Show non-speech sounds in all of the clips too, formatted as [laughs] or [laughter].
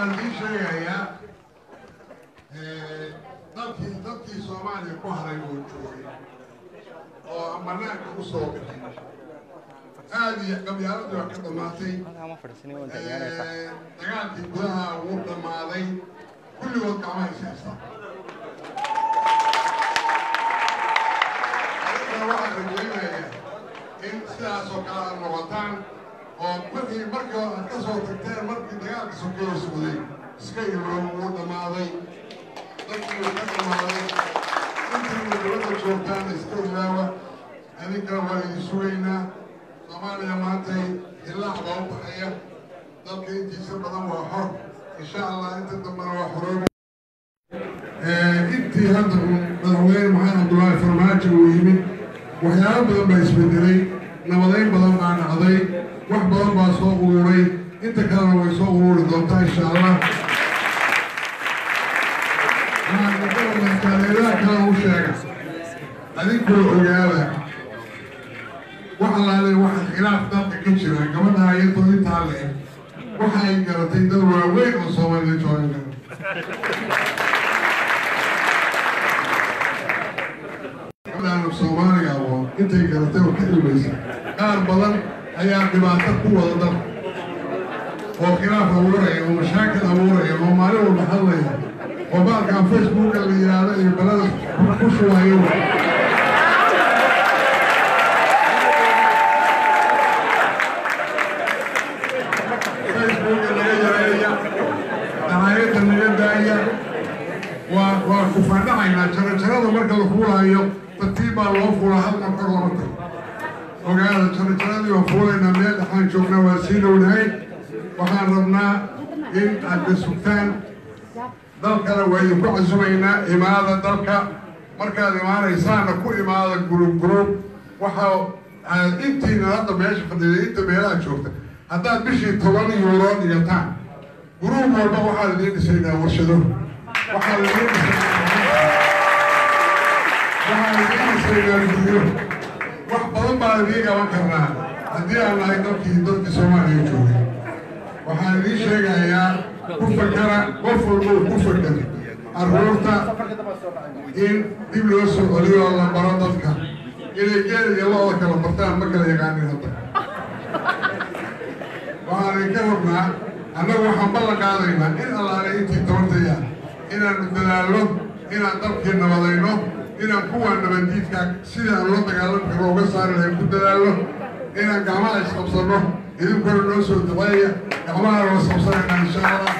waxaan idiin sheegayaa dalkii dadkii soomaaliya ku haray oo joogay oo aan banaanka u soo bixin aada iyo qabyaaladii ka dhammaatay dagaalkii gudaha wuu dhammaaday kulligood haystaan adina waxaan rajaynayaa in sidaas oo kale aad noqotaan oo markii hore aad ka soo tagteen markii dagaalka sokeeyo socday iska iloobo wuu dhammaaday. Dadkii ka dhammaaday intiina dowladda joogtaana iska ilaawa adinkana waa idin sugaynaa. Soomaaliya maantay ilaac baa u baxaya. Dalka intiisa badan waa xor. Insha allah inta dambena waa xoroobi. Intii hadda madaxweyne maxamed cabdullaahi farmaajo uu yimid waxyaalo badan baa isbedelay. Nabadayn badan baa dhacday wax badan baa soo uruuray inta kalena way soo uruuri doontaa insha allah taageeraha kale u sheega. Adinkoo ogaada wax allaale khilaaf dalka ka jira gabadha ayadoo intaa le waxa ay garatay dad waaweyn oo soomaalida joogan kara gabadhaan soomaaliga intay garatay oo ka ilmaysa qaar badan ayaa dhibaato ku wada dalka oo khilaaf abuuraya oo mashaakil abuuraya oo maalin walba hadlaya oo baalkan facebooka la yidhaahdo iyo balada ku shubayo facebooka naga naga daaya waa waa kufaandhacaynaa jarajarada marka la fuulaayo tartiib baa loo fuulaa hal mar kor lama ogaada jarajaradii waa fuulaynaa meel dhexaan joognaa waa sii dhownahay waxaan rabnaa in aad kasugtaan dalkana waa idinku casumaynaa imaada dalka markaad imaanaysaana ku imaada gurub gurub waxa aad intiina hadda meesha fadhiday inta meelaha joogta haddaad bishii toban yuuro dhigataan guruub walba waxaan idiin dhisaynaa warshado waxaan idiin dhisaynaa waxaan guryo badan baan idiin qaban karnaa haddii aan nahay dalkii dadkii soomaaliya joogay waxaan idiin sheegayaa ku fakara qof walba uu ku fakar carruurta in dib loo soo celiyo la baro dadka inay geel iyo lo-da kala bartaan ma kala yaqaanin hadda waxaan idinka rabnaa annagu waxaan ballan qaadaynaa in allaale intii tabartaya inaanu dadaalno inaan dalkii nabadayno inaan kuwa nabaddiidka sidii aan loo dagaalami karo uga saari lahayn ku dadaalno inaan gacmaha isqabsanno idinkuna noo soo duceeya gacmaha loo isqabsanayna insha allah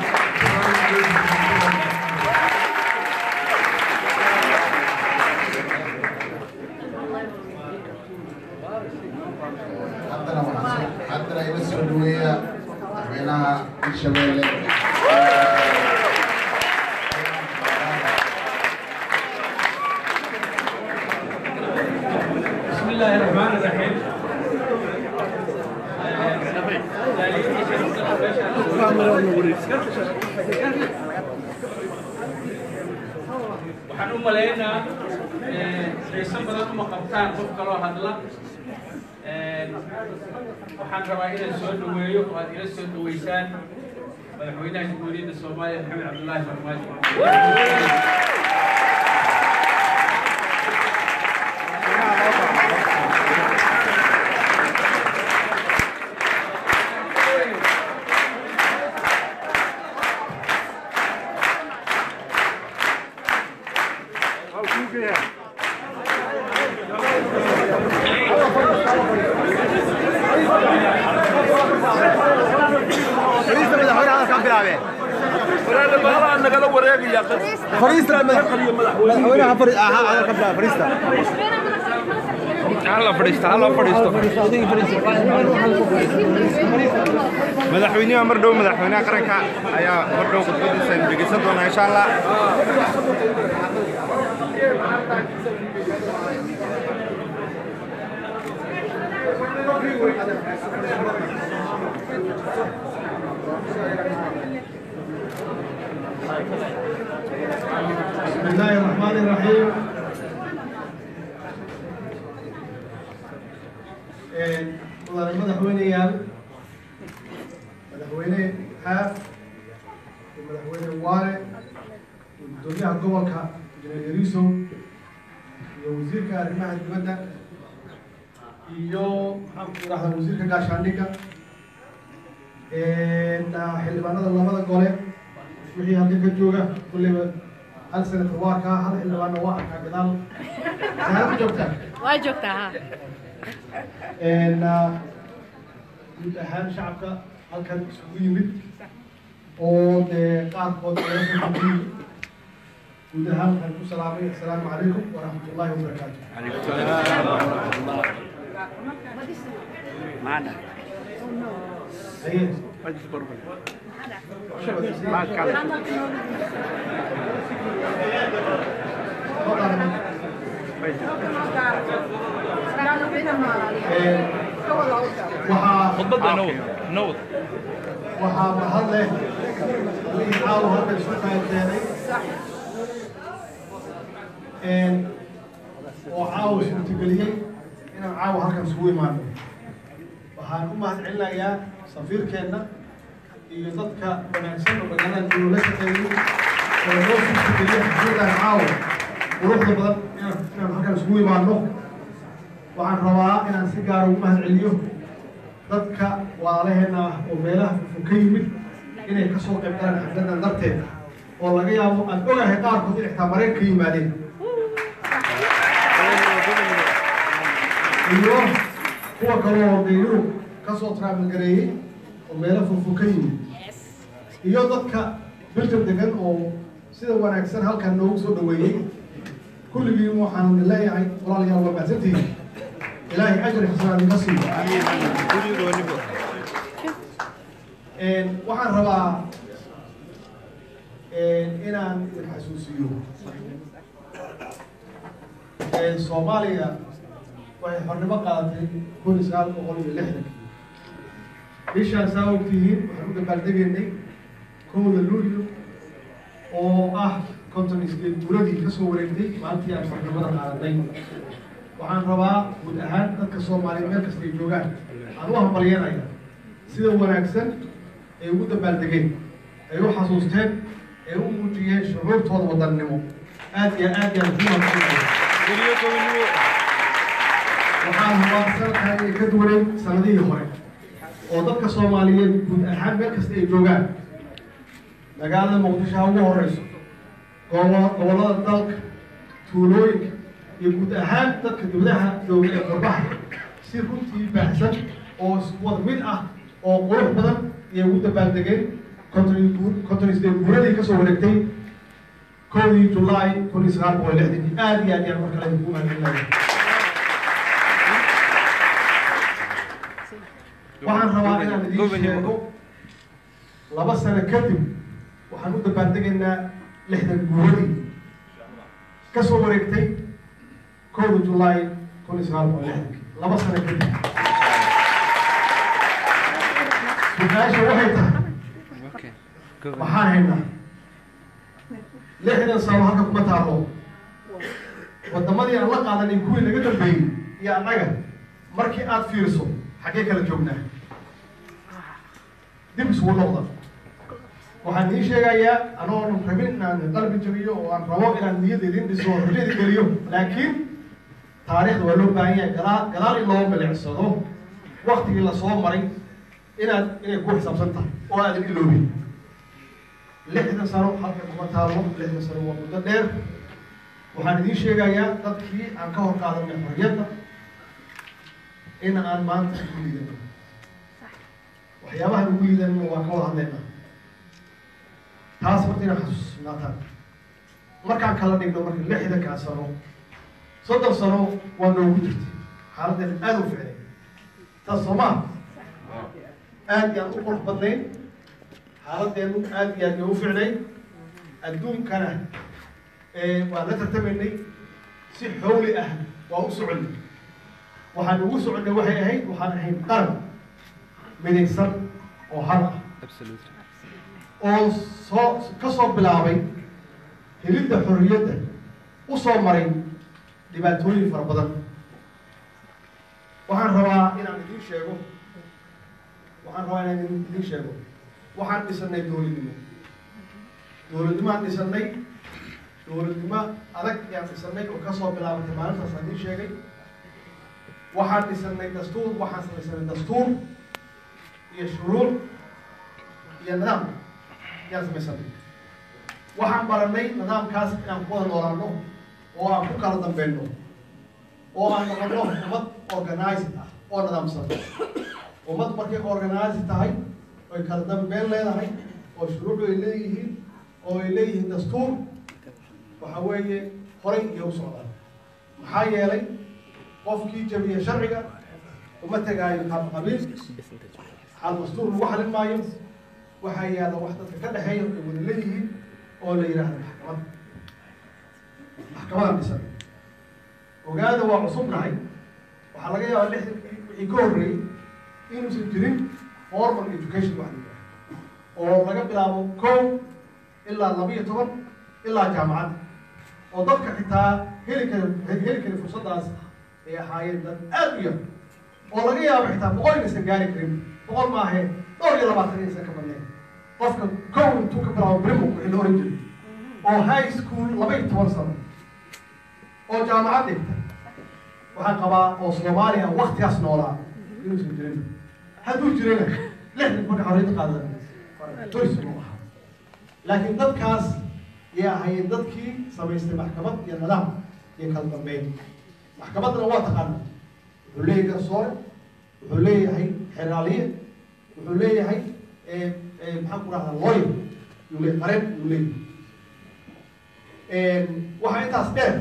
haddana waxaan soo- dhaweeya madaxweynaha hirshabeelle rabaa inaan soo dhaweeyo oo aad ila soo dhaweysaan madaxweynaha jamhuuriyadda soomaaliya maxamed cabdullaahi farmaajo madaxweynaha mar dhow madaxweynaha qaranka ayaa mar dhow khudbadiisa aynu dhegeysan doonaa insha allah بسم الله الرحمن الرحيم madaxweyneyaal madaxweyne xaaf iyo madaxweyne waale iyo gobolka injineer yariso iyo wasiirka arrimaha dibadda iyo maxaan ku idhahdaa wasiirka gaashaandhigga xildhibaanada labada gole wixii halka ka jooga kulleyba hal senator waa kaa hal xildhibaanna [laughs] waa arkaa gadaal saara ma joogtaa waa joogtaa ha guud ahaan shacabka halkan isugu yimid oo dee qaarkood laga soo gudbiyey guud ahaan waxaan ku salaamay assalaamu calaykum waraxmat ullahi wabarakaatu haye waxaa mahad leh wixii caawa halkan isu keenay oo caawa suurtageliyey inaan caawa halkan isugu imaano waxaan u mahad celinayaa safiirkeenna iyo dadka wanaagsan oo magaalada joogo la shaqeeyey oo noo suurtageliya xafladan caawa quruxda badan inaan halkan isugu imaano waxaan rabaa inaan si gaara ugu mahad celiyo dadka walaalaheena ah oo meelaha fufun ka yimid inay ka soo qayb galaan xafladan darteed oo laga yaabo aan ogahay qaarkood inay xitaa mareen ka yimaadeen. Iyo kuwa kale oo dee ka soo travel gareeyey oo meelo fufun ka yimid. Iyo dadka belgium degan oo sida wanaagsan halkan noogu soo dhaweeyey kulligiin waxaan leeyahay walaalayaal waa mahadsantihiin ilaahay ajri xasanaan inka siiyo waxaan rabaa inaan idin xasuusiyo soomaaliya waxay xornimo qaadatay kun sagaal boqol iyo lixdankii bishaan saa ogtihiin waxaan u dabaaldegaynay kowda luulyo oo ah konton isgeed guuradii ka soo wareegtay. Maalintii aan xornimada qaadatay waxaan rabaa guud ahaan dadka soomaaliya meel kasta ay joogaan. Aan u hambalyanaya sida wanaagsan ay ugu dabaaldegeen ay u xasuusteen ay u muujiyeen shucuurtooda wadannimo. Aad iyo aad yaan waxaan rabaa sanadkan inay ka duwaneyn sanadihii hore oo dadka soomaaliyeed guud ahaan meel kasta ay joogaan. Magaalada muqdisho ha ugu horeyso gobo gobollada dalka tuulooyinka iyo guud ahaan dadka dibadaha jooga ee qurbaha si runtii baahsan oo iswada mid ah oo qurux badan ayay ugu dabaaldegeen konton isdeed guuradii ka soo wareegtay kowdii julaay kun iyo sagaal boqol lixdankii aad iyo aad yaan mar kale ugu mahadcelinaya waxaan rabaa inaan idiin sheego laba sano kadib waxaan u dabaaldegaynaa lixdan guuradii ka soo wareegtay kowda julaay kun iyo sagaal boqol lixdankii laba sano kadib su'aasha waxay tahay waxaan haynaa lixdan sano halka kuma taalo wadamadii aan la qaadanay kuwii naga dambeeyey iyo annaga markii aad fiiriso xaggee kala joognaa dib isugu noqda waxaan ii sheegayaa anoon rabin inaan qalbi jabiyo oo aan rabo inaan niyada idin dhiso oo rajada geliyo laakiin taariikhda waa loo baahan yahay. Gadaal gadaal in loo milicsado waktigii la soo maray inaad inay ku xisaabsan tahay oo aadan iloobin. Lixdan sano halka kuma taalo lixdan sano waa muddo dheer. Waxaan idiin sheegayaa dadkii aan ka hor qaadanay xorriyadda in aan maanta ugu liidano. Waxyaabahan ugu liidanna waa ka wada hadlaynaa taas marta inaan xasuusnaataan. Markaan kala dhigno marka lixdankaa sano soddon sano waa noogu jirtay xaaladdeena aada u ficnay taas soo aad iyo aad u qurux badnayn. Xaaladdeenu aad iyo aad iyo u ficnay adduunkana waan la tartamaynay. Si xowli ah waa u soconay waxaan ugu soconnay waxay ahayd waxaan ahayd qaran. Midaysan oo hal ah. Oo soo ka soo bilaabay helidda xorriyadda u soo maray dhibaatooyin fara badan. Waxaan rabaa inaan idiin sheego. Waxaan rabaa inaan idiin sheego. Waxaan dhisanay dowladnimo. Dowladnimaan dhisanay dowladnimo adag ayaan dhisanay oo ka soo bilaabatay maalintaas aan idiin sheegay. Waxaan dhisanay dastuur waxaan samaysanay dastuur iyo shuruuc iyo nidaam ayaan samaysanay. Waxaan baranay nidaamkaas inaan ku wada noolaano oo aan ku kala dambeyno oo aan noqono ummad organized ah oo nidaamsan ummad markay organized tahay oy kala dambeyn leedahay oo shuruuc ay leeyihiin oo ay leeyihiin dastuur waxa weeye horay iyo u socdaan maxaa yeelay qofkii jabiya sharciga uma tegaayo qaab qabiil xal dastuur lagu xalin maayo waxaa yaalla wax dadka ka dhexeeya ay wada leeyihiin oo la yidhaahdo maxkamad maxkamadaan dhisan ogaada waa cusubnahay waxaa laga yaabaa lixdankii wixii ka horreeyey inuusan jirin formal education wax la oo laga bilaabo kow ilaa laba iyo toban ilaa jaamacadda oo dadka xitaa heli kara heli kara fursaddaas ay ahaayeen dad aad u yar oo laga yaabo xitaa boqol inaysan gaari karin boqol maahe dhowr iyo labaatan inaysan ka badnayn qofka kow intuu ka bilaabo brimo wixii la oran jiray oo high school laba iyo toban sano oo jaamacad dhigta waxaan qabaa oo soomaaliya waktigaas noolaa. Inuusan jirin. Hadduu jirana lixdan marka xorriyadda qaadan ma aha. Laakiin dadkaas yay ahaayeen dadkii samaystay maxkamad iyo nidaam iyo kala dambeyn. Maxkamaddana waa taqaana wuxuu leeyahay garsoore wuxuu leeyahay xeraaliye wuxuu leeyahay maxaan ku rahdaa lawyer. Yuu qareen yuu leeyahay. Waxaa intaas dheer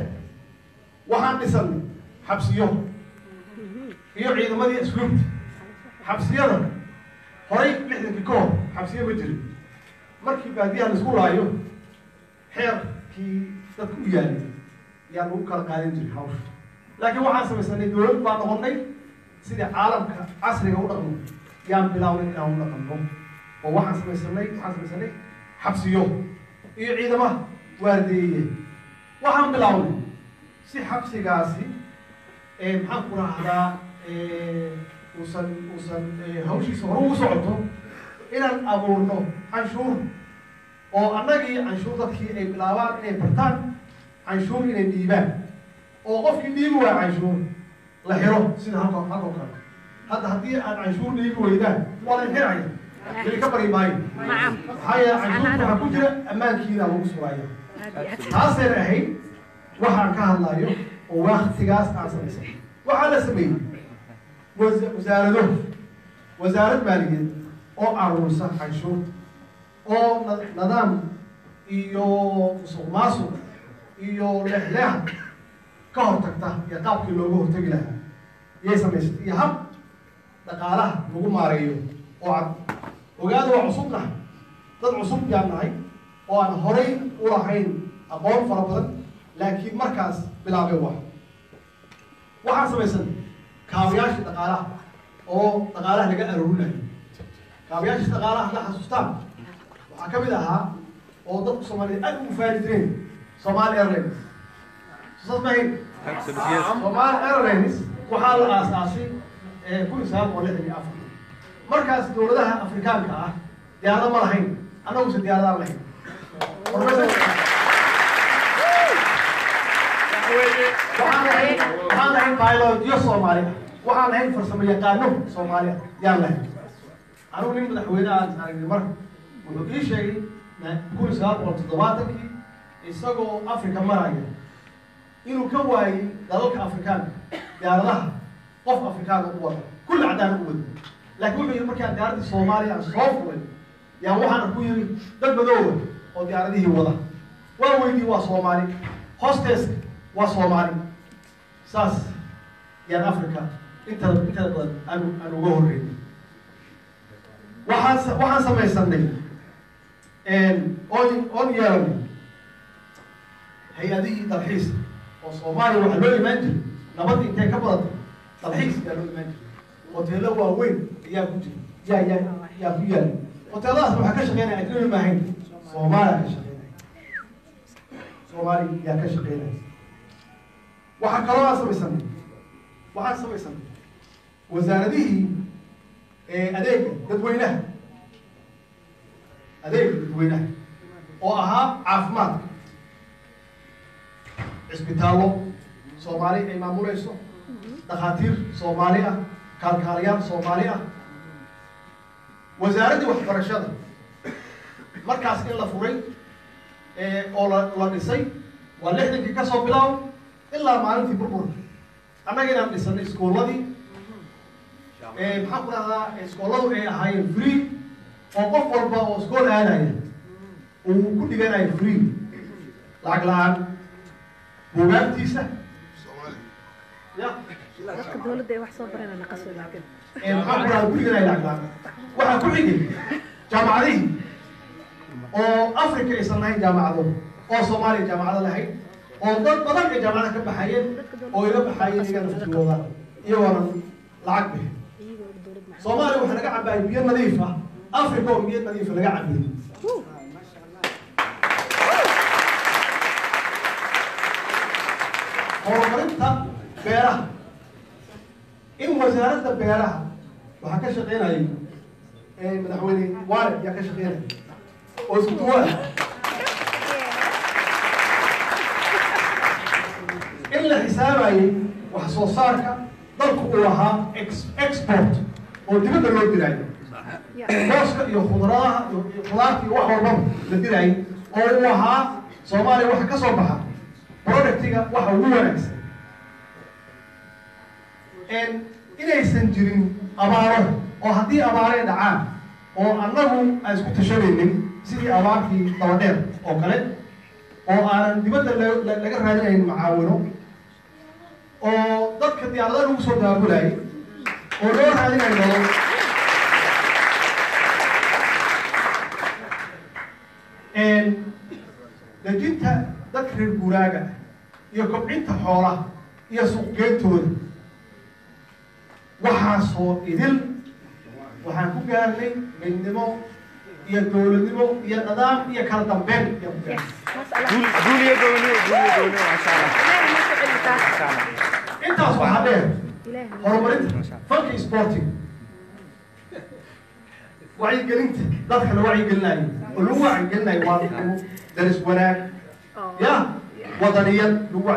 waxaan dhisanay xabsiyo iyo ciidamadii asluubta xabsiyada horay lixdankii ka hor xabsiyo ma jirin markii baadiyaha laisku laayo xeerkii dadka u yaalay yaa lagu kala qaadan jiray hawsha laakiin waxaan samaysanay dowlad baa noqonay sidii caalamka casriga u dhaqmo yaan bilawnay inaan u dhaqanno oo waxaan samaysanay waxaan samaysanay xabsiyo iyo ciidamaha waardeeye waxaan bilawnay si xabsigaasi maxaan ku rahdaa uusan uusan hawshiisa hore ugu socoto inaan abuurno canshuur oo annagii canshuur dadkii ay bilaabaan inay bartaan canshuur inay dhiibaan oo qofkii dhiibi waaya canshuur la xiro sida halko halkoo kale hadda haddii aad canshuur dhiibi weydaan waa la xiraya weli ka bari maayo. Maxaa yeele canshuurta waxaa ku jira ammaankiina lagu sugaya taasayna ahayd waxaan ka hadlayo oo waktigaas aan samaysan waxaa la sameeyey wasa- wasaarado. Wasaarad maaliyeed oo aruursa canshuur oo na- nidaam iyo musuq maasuq iyo leexleexa ka hortagta iyo qaabkii looga hortagi lahaa. Iyay samaysatay iyo hab dhaqaalaha lagu maareeyo oo cad. Ogaada waa cusub nahay dad cusub yaan nahay oo aan horay u lahayn aqoon fara badan laakiin markaas bilaabay wax. Waxaan samaysan kaabayaashii dhaqaalaha oo dhaqaalaha laga aruurinayo. Kaabayaashii dhaqaalaha la xasuustaan waxaa ka mid ahaa oo dadku soomaaliyeed aad ugu faari jireen Somali Airlines soo mahayn Somali Airlines waxaa la aasaasay ee kun iyo sagaal boqol lixdan iyo afar. Markaas dowladaha afrikaanka ah diyaarado ma lahayn. Annaguse waxaan lahayn waxaan lahayn biologiyo soomaali ah waxaan lahayn farsamo yaqaano soomaali ah yaan lahayn. Anigu nin madaxweyne aan aragnay marka wuxuu ii sheegay kun iyo sagaal boqol toddobaatankii isagoo afrika maraya. Inuu ka waayey dalalka afrikaanka diyaaradaha qof afrikaana u wada kulli cadaan u wada laakiin wuxuu yidhi markaan diyaaradii soomaaliya aan soo fulay yaan waxaana ku yiri dad madoowa oo diyaaradihii wada. Waa weydii waa soomaali. Hosteska waa soomaali saas yaan africa. Intada intada badan aan aan uga horreynay waxaan waxaan samaysanay oon oon yeelanay hay'adihii dalxiis oo soomaaliya waxaa loo imaan jiray nabadda intay ka badatay dalxiis yaa loo imaan jiray hoteelo waaweyn ayaa ku jira yaa yaa yaa ku yaalla hoteeladaas waxaa ka shaqeynaya ajnabi maahayn soomaaliya ka shaqeynaya soomaaliya yaa ka shaqeynaya waxaa kaloo aan samaysanay waxaan samaysanay wasaaradihii adeega dadweynaha. Adeega dadweynaha oo ahaa caafimaadka cisbitaallo soomaali ay maamulayso. Dhakhaatiir soomaali ah. Kaalkaaliyaal soomaali ah. Wasaaraddii waxbarashada. Markaas in la furay oo la la dhisay waa lixdankii ka soo bilaab ilaa maalintii burburka annaga inaan dhisanay iskooladii maxaan ku dhahdaa iskooladu ay ahaayeen free. Oo qof walba oo iskool aadaya uu ku dhiganayo free. Lacag la'aan buugaagtiisa ya. Dhahdaa ku dhiganayo lacag la'aan waxaa ku xigay jaamacadihii oo africa aysan lahayn jaamacado oo soomaaliya jaamacado lahayd oo dad badan ay jaamacada ka baxayeen oo iga baxayeen iyagana fuskooda iyagoona lacag bixin. Soomaaliya waxaa laga cabaayay biyo nadiif ah. Africa oo biyo nadiifa laga cabiyey horumarinta beeraha. In wasaaradda beeraha waxaa ka shaqeynayay madaxweyne waare ayaa ka shaqeynaya oo isku duwaa in la xisaabayay wax soo saarka dalku uu ahaa ex- export oo dibadda loo diraayo iyo khudradaha iyo iyo khudaarta iyo wax walbaba la diraayo oo uu ahaa soomaaliya waxa ka soo baxa productiga waxa ugu wanaagsan inaysan jirin abaaro oo haddii abaarey dhacaan oo annagu aan isku tashanaynin sidii abaartii dabadheer oo kale oo aanan dibadda la- la- laga raadinayn macaawino oo dadka diyaarada lagu soo daabulayay oo loo raadinayo nolol dejinta dadka reer guuraaga iyo kobcinta xoolaha iyo suuqgeentooda waxaasoo idil waxaan ku gaarnay midnimo iyo dowladnimo iyo nidaam iyo kala dambeyn. Intaas waxaa dheer horumarinta fanka sporting. Wacyigelinta dadka la wacyigelinayo oo lagu wacyigelinayo waa daris wanaag. Ya wadaniyad lagu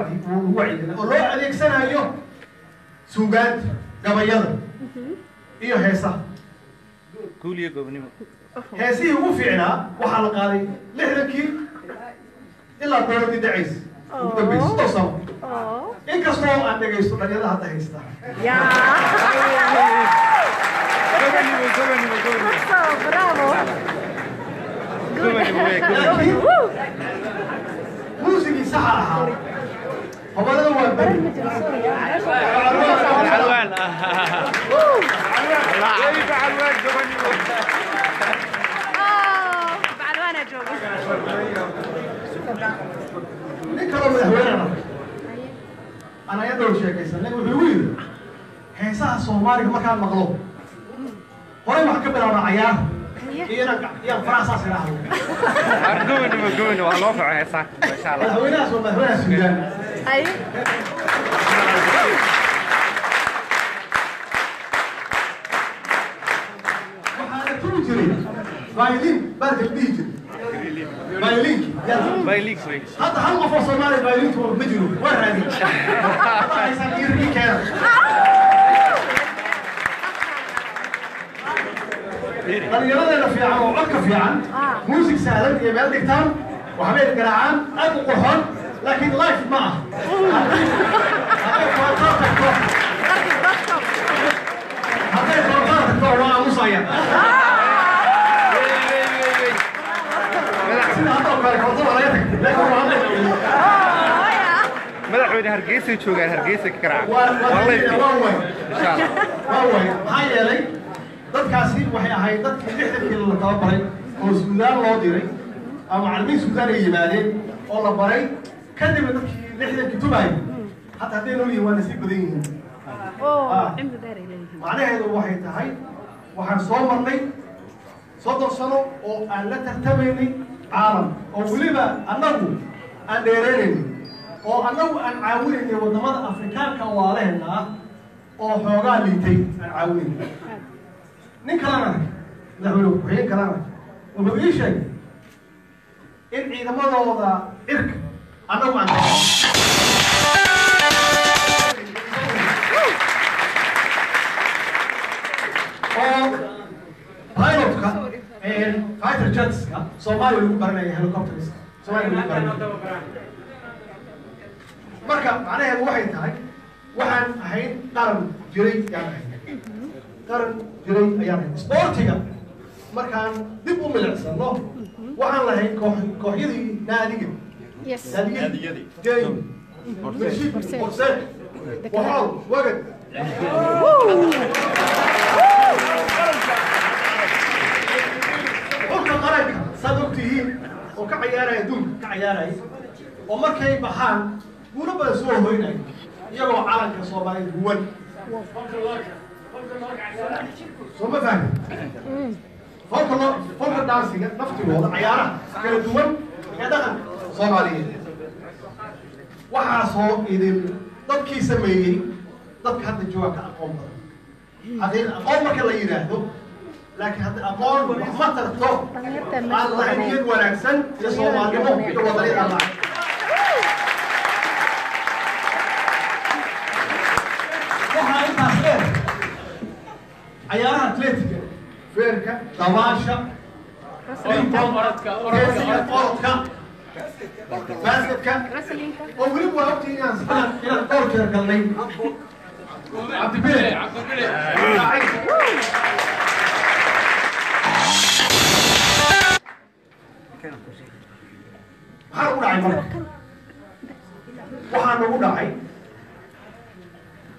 wacyigelinayo oo loo adeegsanayo suugaanta gabayada iyo heesaha. Guul iyo gobonimo heesihii ugu fiicnaa waxaa la qaaday lixdankii ilaa dowladii dhacaysa ugu dambaysa soddon sano oo inkastoo aan dhegaysto dhalinyarada hadda haysta yaa gobonimo gobonimo gobonimo so bravo gobonimo wey gobonimo laakiin muusigii saxa ahaa hobalada waa beri nin kaloo madaxweynena aan aya dhow sheekaysan wuxuu igu yidhi heesaha soomaaliga markaan maqlo horey waxaa ka bilaabaa cayaar iyo inaan iyaan faraha saas idhaahdo gobonimo gobonimo waa loo faco heesaa masha Allah madaxweynahaas waa madaxweynaha suudaan اي waxaana tumi jiray violin baalka la dhihi jiray violinki yaa bay leagues wey hadda hal qof oo soomaaliya violintu ma jiro waa raadin haysan ii keena dhalinyaradeena fiican oo codka fiican muusig sahlan iyo meel dhigtaan waxbay garaacaan aad u qurxoon laakiin life ma ah hadday koontaa tagto hadday koontaa tagto waa aamusaya madaxweyne hargeysay joogaan hargeysa ka garaac insha allah maxaa yeelay dadkaasi waxay ahayd dadkii lixdankii la tababaray oo suudaan loo diray ama macalimiin suudaan ay yimaadeen oo la baray kadibna dadkii lixdankii tumaayay حتى هذين هم يوانا سي بدين معناها هذا واحد هاي وحن صومرني صدر سنة وأن لا ترتبيني caalam oo weliba annagu aan dheereynaynay oo annagu aan caawinaynay waddamada afrikaanka waaleheena ah oo xoogaa liitay aan caawinaynay nin kalena madaxweyne ku-xigeen wuxuu ii sheegay in ciidamadooda cirka annagu aan oo pilotka fighter jetska soomaaliya lagu baranaya helicopters soomaaliya lagu baranaya marka macnaheedu waxay tahay waxaan ahayn qaran jiray yaan ahayn qaran jiray ayaan ahayn sportiga markaan dib u milicsano waxaan lahayn koox kooxyadii naadiga Yes. naadiyadii jey horse waxaal wagad xulka qaranka ka ciyaaraya oo markay baxaan guulo badan soo hoynaya iyagoo calanka soomaaliya duwan soo ma fahmi folka lo folka dansiga naftigooda cayaaraha kala duwan ee dhaqanka soomaaliyeed waxaasoo idin dadkii sameeyey dadka hadda jooga ka aqoon badan haddii aqoon marka la yidhaahdo laakiin hadda aqoon wax ma tarto aan lahayn niyad wanaagsan iyo soomaalnimo iyo wadaniyad aan lahayn waxaa intaas dheer cayaaraha atletiga feerka dabaasha orodka geesiga orodka orodka basketka Wrestling-ka. oo weliba waa ogtihiin inaan inaan inaan dhowr jeer galnay cabdibile cabdibile maxaa ugu dhacay marka. Waxaa nagu dhacay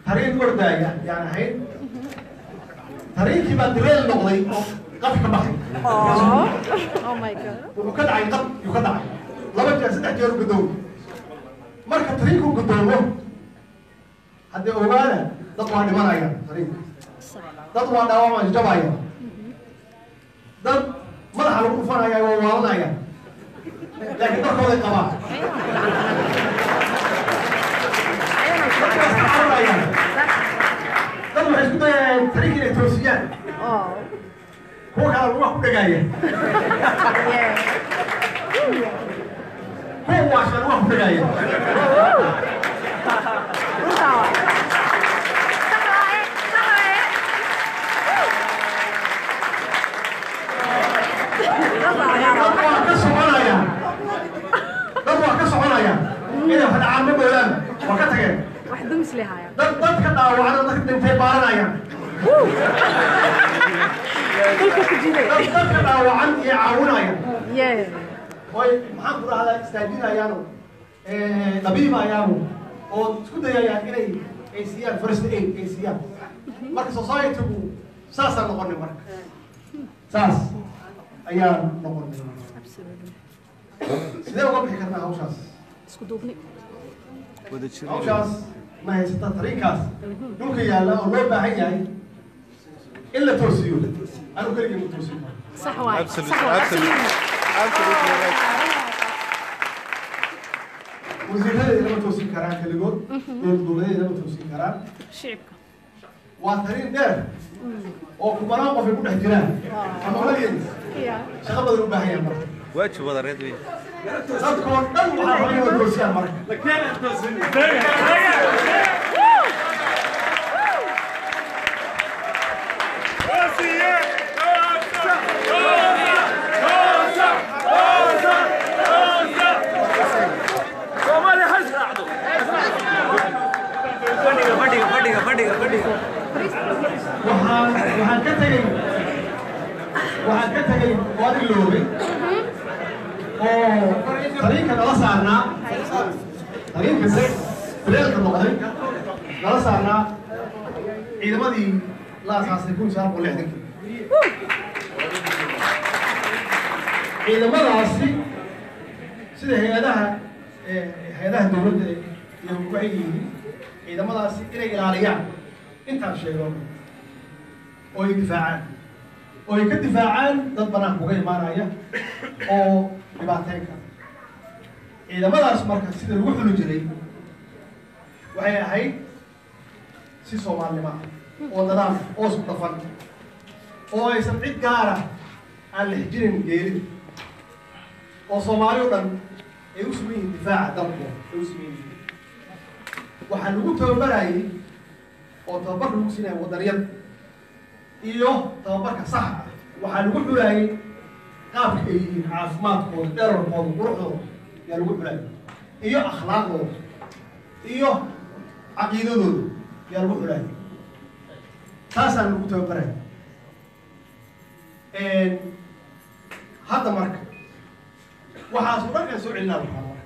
tariin ordaaya yaan ahayn. Tariinkii baa direel noqday oo qaf ka baxay. Oh. Oh my god. wuxuu ka dhacay qab yuu ka dhacay. Laba jeer saddex jeer u gadoomo marka tariinku gadoomo haddee ogaada dad waa dhimanayaan tariinka dad waa dhaawama jabaya dad madaxa lagu dhufanaya waa waalanaya laakiin darkooday qabaan dad waxay isku dayayaan tariinka inay toosiyaan. Kuwa kale lugaha ku dhagaaya kuwa waasha lugaha ku dhagaaya Runta waa. Sax waaye. Sax waaye. Sax waaye. dad waa ka soconayaan dad waa ka soconayaan inay wax dhacaan ma moodaan waa ka tageen Wax dumis leh haya. dad dadka dhaawacan dadka dhintay baaranayaan Dhulka ku jiray. dad dadka dhaawacan iyo caawinayaan Yeah. oy maxaan ku dhahdaa istaajinayaano dhabiibayaano oo isku dayayaan inay ay siiyaan first aid ay siiyaan marka society-gu saasaan noqonay marka saas sidee uga bixi karnaa hawshaas Isku duubni. hawshaas ma haysata tariinkaas dhulka yaalla oo loo baahan yahay in la toosiyo anu keligii ma toosiyo Sax waaye. Absolutely, Sax waaye. absolutely. Absolutely right. wasiiradeeda lama toosin karaan keligood dowlad goboleedeeda lama toosin karaan Shicibka. Waa tariin dheer oo kubanaan qof ay ku dhex jiraan ama walageed Yeah. shaqo badan u baahan yahay marka Waajib wada reed weyn. dadkoo dhan waxaa rabaa inay toosiyaan marka waxaan waxaan ka tegey waxaan ka saarnaa. Ciidamadii la asaasay ciidamadaasi sida hay'adaha hay'adaha dowladda iyo waxay ciidamadaasi inay ilaaliyaan intaan sheego oo ay difaacaan. Oo ay ka difaacaan dad banaanka uga imaanaya oo dhibaateyn kara ciidamadaas marka sida lagu xuli jiray waxay ahayd si soomaalnimo ah oo nadaam oo isku dhafan oo aysan cid gaara aan la xijinin geerida oo soomaali o dhan ay u sugan yihiin difaaca dalkooda ay u sugan yihiin. Waxaa lagu tababarayay oo tababar lagu siinaya wadaniyad iyo tababarka saxa ah. Waxaa lagu xulayay qaabka ay yihiin caafimaadkooda dherarkooda quruxdooda yaa lagu xulayay iyo akhlaaqdooda iyo caqiidadooda yaa lagu xulayay taasaan lagu tababaraya hadda marka waxaas oo dhan aan soo celinaa waxaa marka.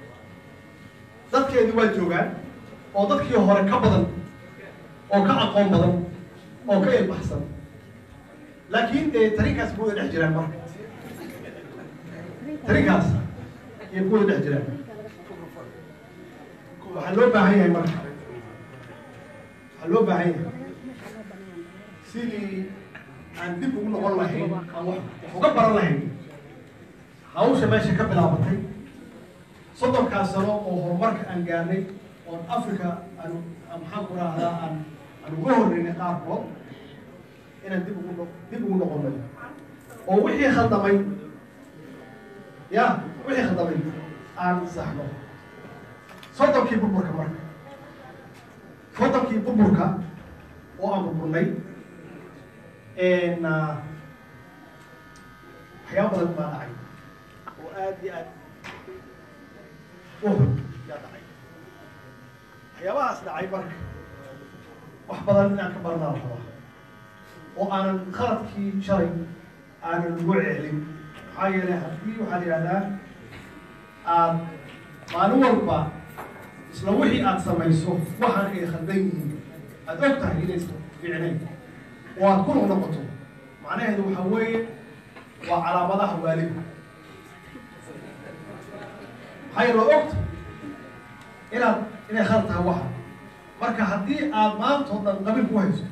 Dadkeedii waa joogaan oo dadkii hore ka badan oo ka aqoon badan oo ka ilbaxsan laakiin dee tarinkaas kuwada dhex jiraan marka. Tarinkaas iyo kuwada dhex jiraan. Waxaa loo baahan yahay marka. Waxaa loo baahan yahay. Sidii aan dib ugu noqon lahayn aan wax uga baran lahayn hawsha meesha ka bilaabatay soddonkaas sano oo horumarka aan gaarnay oon africa aan maxaan ku rahdaa aan aan uga horreynay qaarkood inaan dib ugu dib ugu noqonay oo wixii khaldamay ya wixii khaldamay aan saxno. Soddonkii burburka marka. Soddonkii burburka oo aan burburnay na waxyaaba badan baa dhacay. Oo aad iyo aad u xun yaa dhacay. Waxyaabahaas dhacay marka. Wax badan inaan ka baranaa la rabaa oo aanan khaladkii shalay aanan lagu celin maxaa yeelay haddii waxaa la yidhahdaa aad maalin walba isla wixii aad samayso waxaan ay khaldan yihiin. Aad og tahay inaysan fiicnayn oo aad ku noqnoqoto macnaheedu waxa weeye waa calaamadaha waalidka maxaa yeele waa ogta inaad inay khalad tahay waxa. Marka haddii aad maantoo dhan qabiil ku hayso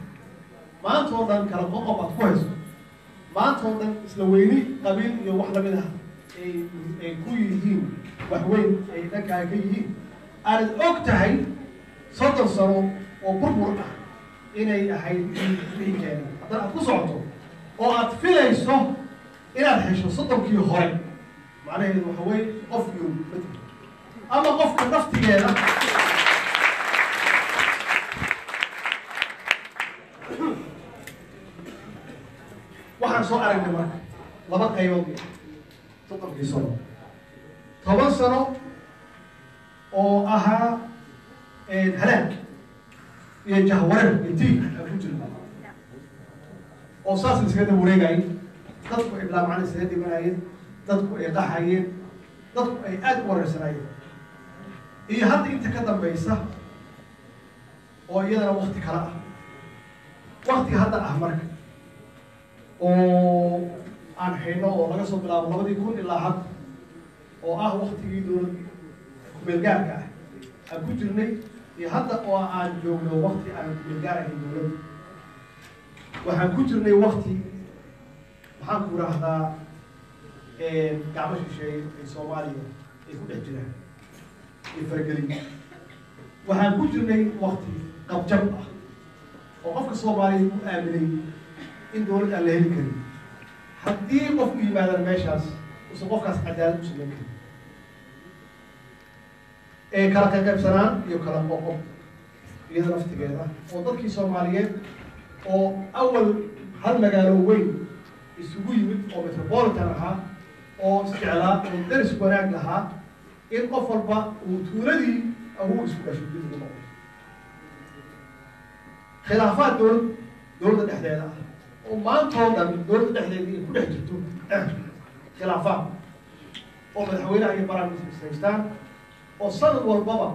maantoo dhan kala qoqob aad ku hayso. Maantoo dhan isla weyni qabiil iyo wax la mid ah ay ku yihiin wax weyn ay dhankaaga ka yihiin. Aanad og tahay soddon sano oo burbur ah inay ahayd wixii keenay haddana aad ku socoto oo aad filayso inaad hesho soddonkii hore macnaheedu waxa weeye qofkii mati ama qofka naftigeeda waxaan soo aragnay marka laba qaybood soddonkii sano. Toban sano oo ahaa halaag iyo jahwareer intii aan ku jirna oo saas iskaga daba wareegayay. Dadku ay bilaabcaan iskaga dhimanayeen. Dadku ay qaxayeen dadku ay aada u wareersanayeen iyo hadda inta ka dambaysa oo iyadana wakti kale ah. Waktiga hadda ah marka oo aan hayno oo laga soo bilaabo labadii kun ilaa hadda oo ah waktigii dowlad kumeelgaarka ah. Aan ku jirnay iyo hadda oo aan joogno wakti aan kumeelgaar ahayn dowladda waxaan ku jirnay wakti maxaan ku rahdaa gacmo shisheeye ee soomaaliya ay ku dhex jiraan iyo faragelin. Waxaan ku jirnay wakti qabjab ah oo qofka soomaaliya u aaminay in dowlad aan la heli karin haddii qofku yimaadaan meeshaas usan qofkaas cadaalad u samayn karin. Ee kala qayqaybsanaan iyo kala qoqob iyada naftigeeda oo dadkii soomaaliyeed oo awal hal magaalo weyn isugu yimid oo metropolitan ahaa oo isjeclaa oo daris wanaag lahaa in qof walba uu tuuladii awuu isku dhasho dib ugu noqdo. Khilaafaad dowlad dowladda dhexdeeda ah oo maantoo dhan dowladda dhexdeeda ay ku dhex jirto khilaafaad oo madaxweynaha iyo baraminister haystaan oo sanad walbaba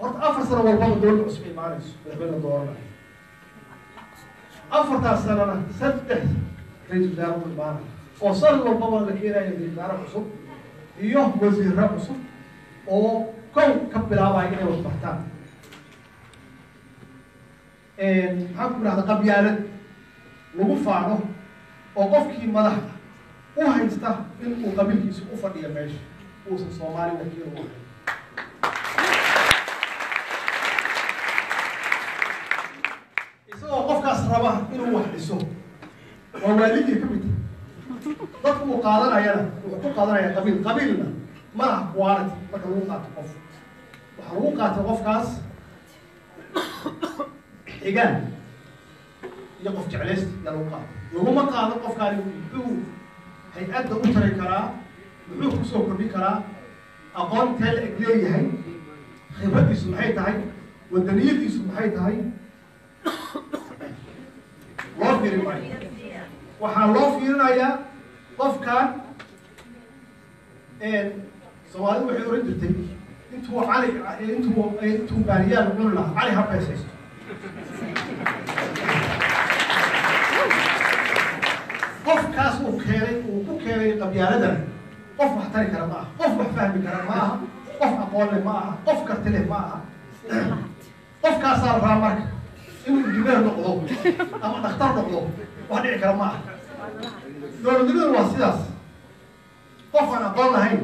horta afar sano walbaba dowladda cusub imaanayso madaxweyne la dooranayo. Afartaas sanana saddex ra'isul wasaare u imaanay oo sanad walbaba la keenayo ra'isul wasaare cusub iyo wasiirra cusub oo kow ka bilaabaya inay wax bartaan. Maxaan ku idhahda qabyaalad lagu faano oo qofkii madax u haysta in uu qabiilkiisa u fadhiyo meesha. Uusan soomaali wakiil u ahayn. Isagoo qofkaas raba inuu wax dhiso waa waalidii ka mid tahay dadku uu qaadanayana wuxuu ku qaadanaya qabiil. Qabiilna ma laha quality marka lagu qaato qof. Waxaa lagu qaatay qofkaas xigaan iyo qof jeclaysta yaa lagu qaatay laguma qaado qofkaani muxuu hay'adda u tari karaa muxuu ku soo kordhin karaa aqoon tee la eg leeyahay khibradiisu maxay tahay wadaniyadiisu maxay tahay? Loo fiiri maayo. Waxaa loo fiirinayaa qofkan soomaalidu waxay oran jirtay intuu cali intuu intuu baariyaan cuni lahaa cali ha qofkaas uu keenay uu ku keenay qabyaaladan qof wax tari kara ma aha qof wax fahmi kara ma aha qof aqoon leh ma aha qof karti leh ma aha qofkaasaa rabaa marka inuu injineer noqdo ama dhakhtar noqdo wax dhici kara ma aha dowladnimadu waa sidaas. Qof aan aqoon lahayn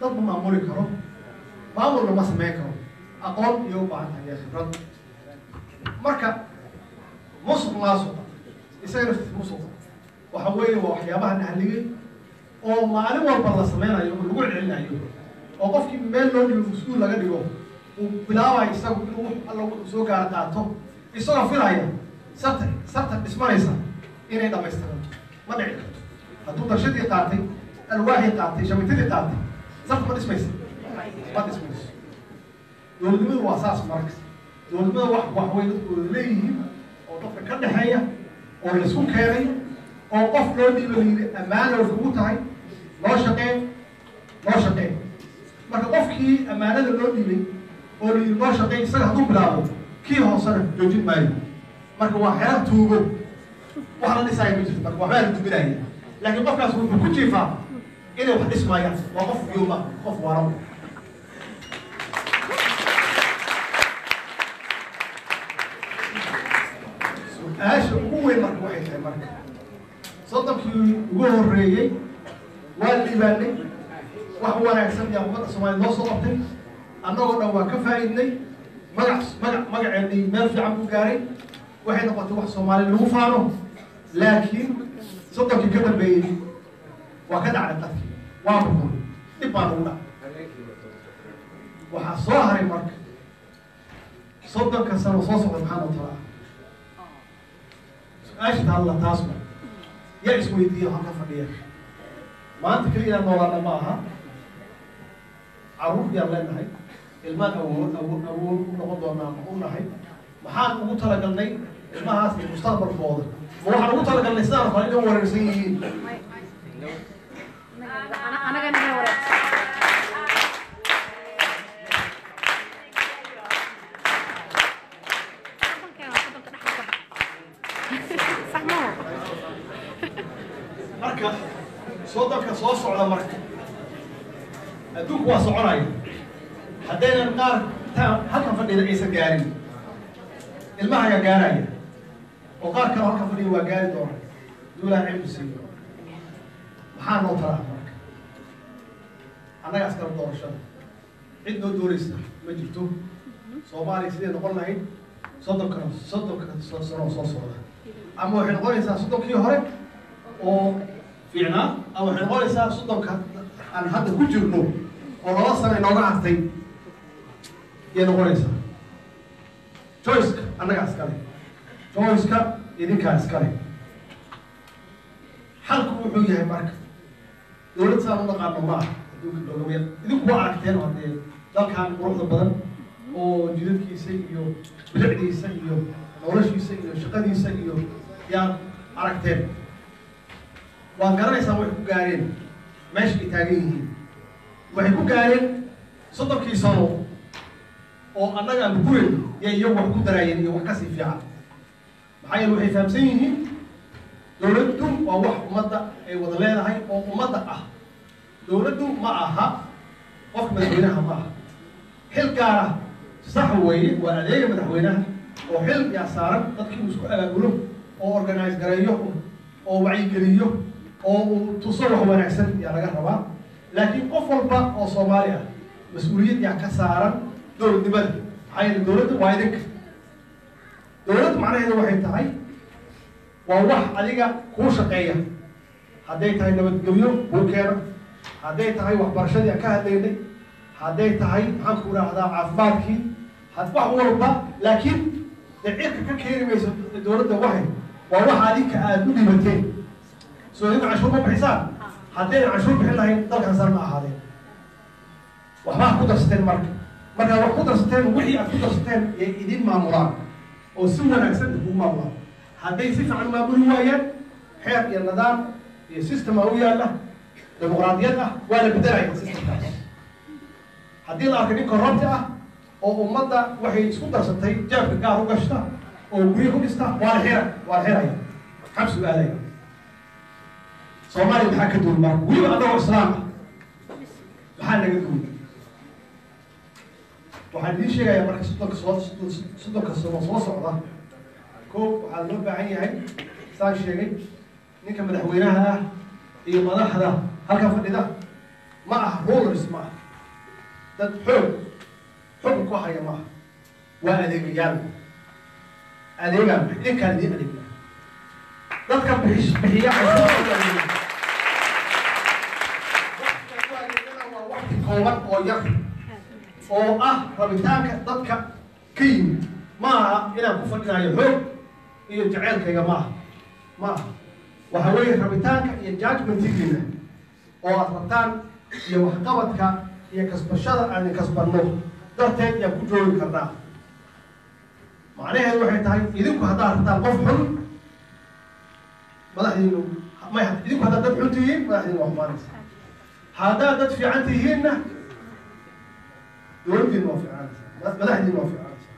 dad ma maamuli karo maamulna ma sameyn karo aqoon iyo u baahan tahay iyo khibrad. Marka musuq maasuq isaga naftiisa musuq waxa weeye waa waxyaabaha nahligay oo maalin walba la sameynayo oo lagu celcelinayo. Oo qofkii meel loo dhigo mas'uul laga dhigo uu bilaabayo isagu inuu wax alla wuxuu soo gaara qaato isagoo filaya sarta sarta dhismanaysa inay dhamaystiranto ma dhici karto. Hadduu darshadii qaatay alwaahii qaatay shamitadii qaatay sarta ma dhismaysa. Ma dhismayso. Dowladnimadu waa saas marka. Dowladnimada wax wax way dadku leeyihiin oo dadka ka dhexeeya oo la isku keenay oo qof loo dhiiba layidhi ammaana way kugu tahay loo shaqee loo shaqee. Marka qofkii ammaanada loo dhiibay oo layidhi loo shaqee isaga hadduu bilaabo kii hoosena joojin maayo. Marka waa xeer tuugo. Wax la dhisaayo ma jirto marka waxbaa la duminaya laakiin qofkaas wuxuu ku jiifaa inay wax dhismaayaan waa qof yuma qof waran su'aasha ugu weyn marka waxay tahay marka soddonkii ugu horreeyey waa liibaanay wax wanaagsan yaa ummadda soomaliya noo soo qabtay. Annagoo dhan waa ka faa'iidnay. Magac magac magaceennii meel fiican ku gaaray. Waxay noqotay wax soomaali lagu faano. Laakiin soddonkii ka dambeeyey waa ka dhacday dadkii. Waa bukuray dhib baa nagu dhacay waxaa soo haray marka soddonka sano soo socda maxaa noo talaa su'aasha taalla taas ma yaa isweydiiya halka fadhiya maanta keliya noolaana ma aha. Caruur yaan leenahay. Ilmaan awood awood awood u noqon doonaa ma u nahay. Maxaan ugu talagalnay ilmahaas mustaqbalkooda. Ma waxaan ugu talagalnay sidaan kale inay wareersan yihiin waa soconaya. Haddaynan qaar halkan fadhida aysan gaarin. Ilmaha ayaa gaaraya. Oo qaar kale halkan fadhiya waa gaari doona duulaa cilmi siiyo maxaa noo talaa marka. Annaga askara doorashada. Cid noo doonaysa ma jirto. Soomaaliya siday noqon lahayd? Soddonka soddonka sano soo socda. Ama waxay noqonaysaa soddonkii hore? Oo fiicnaa? Ama waxay noqonaysaa soddonka aan hadda ku jirno oo laba sano inooga hartay yay noqonaysaa joyceka annagaa iskale joyceka idinkaa iskale xalku wuxuu yahay marka dowlad saan adduunka dogobya idinku waa aragteen oo dee dalkan quruxda badan oo jidadkiisa iyo bilicdiisa iyo noloshiisa iyo shaqadiisa iyo yaad aragteen waad garanaysaan waxay ku gaareen meesha ay taagan yihiin waxay ku gaareen soddonkii sano oo annaga aan bukuren yay iyagu wax ku daraayeen iyo wax ka sii fiican. Maxaa yeele waxay fahamsan yihiin dowladdu waa wax ummadda ay wada leedahay oo ummadda ah. Dowladdu ma aha qofka madaxweynaha ma aha. Xil gaara sax weeye waa adeega madaxweynaha oo xil yaa saaran dadkii uu isku abaabulo oo organize gareeyo oo wacyigeliyo oo uu tuso wax wanaagsan yaa laga rabaa laakiin qof walba oo soomaali ah mas'uuliyad yaa ka saaran dowladnimada maxaa yeele dowladda waa idinka. Dowladda macnaheedu waxay tahay waa wax adiga kuu shaqeeya. Hadday tahay nabadgelyo buukeena hadday tahay waxbarashadii aan ka hadlaynay. Hadday tahay maxaan ku idhaahdaa caafimaadkii. Had wax walba laakiin dee cirka ka keeni mayso dowladda waxay waa waxa adinka aada u dhibateen. Soo idinku canshuur ma bixisaan haddayna canshuur bixin lahayn dalkan san ma ahaadeen. Waxbaa ku darsateen marka. Markaa wax ku darsateen wixii aad ku darsateen ee idin maamulaan oo si wanaagsan ugu maamulaan. Hadday si fiican maamuli waayaan xeer iyo nidaam iyo system u yaalla dimuqraadiyad ah waa la bedelaya systemkaas haddii la arko nin corrupt ah oo ummadda waxay isku darsatay jaabka gaar u gashta oo guryo ku dhista waa la xira waa la xiraya xabsigu aadaya soomaaliya maxaa ka duwan marka weliba annagoo islaam maxaa naga duwan waxaan idiin sheegayaa marka soddonka soo soddonka soo socda koob waxaa loo baahan yahay saan sheegay ninka madaxweynaha ah iyo madaxda halkan fadhida ma ah rulers ma ah dad xoog xukun ku haya ma ah waa adeegayaal. Adeegaan idinkaan idiin adeegaya dadka bixiya canshuurta adeegaya waa waqti kooban oo yar. Oo ah rabitaanka dadka ka yimid ma aha inaan ku fadhinayo xoog iyo jaceylkayga ma aha ma aha waxa weeye rabitaanka iyo judgmentigiina oo aad rabtaan iyo waxqabadka iyo kasbashada aan kasbanno. Darteed ayaan ku joogi karnaa macnaheedu waxay tahay idinku haddaad rabtaan qof xun madaxdiinu idinku haddaad dad xun tihiin madaxdiinu waa haddaad dad fiican tihiinna dowladdiinu waa fiicanaysa madaxdiinu waa fiicanaysa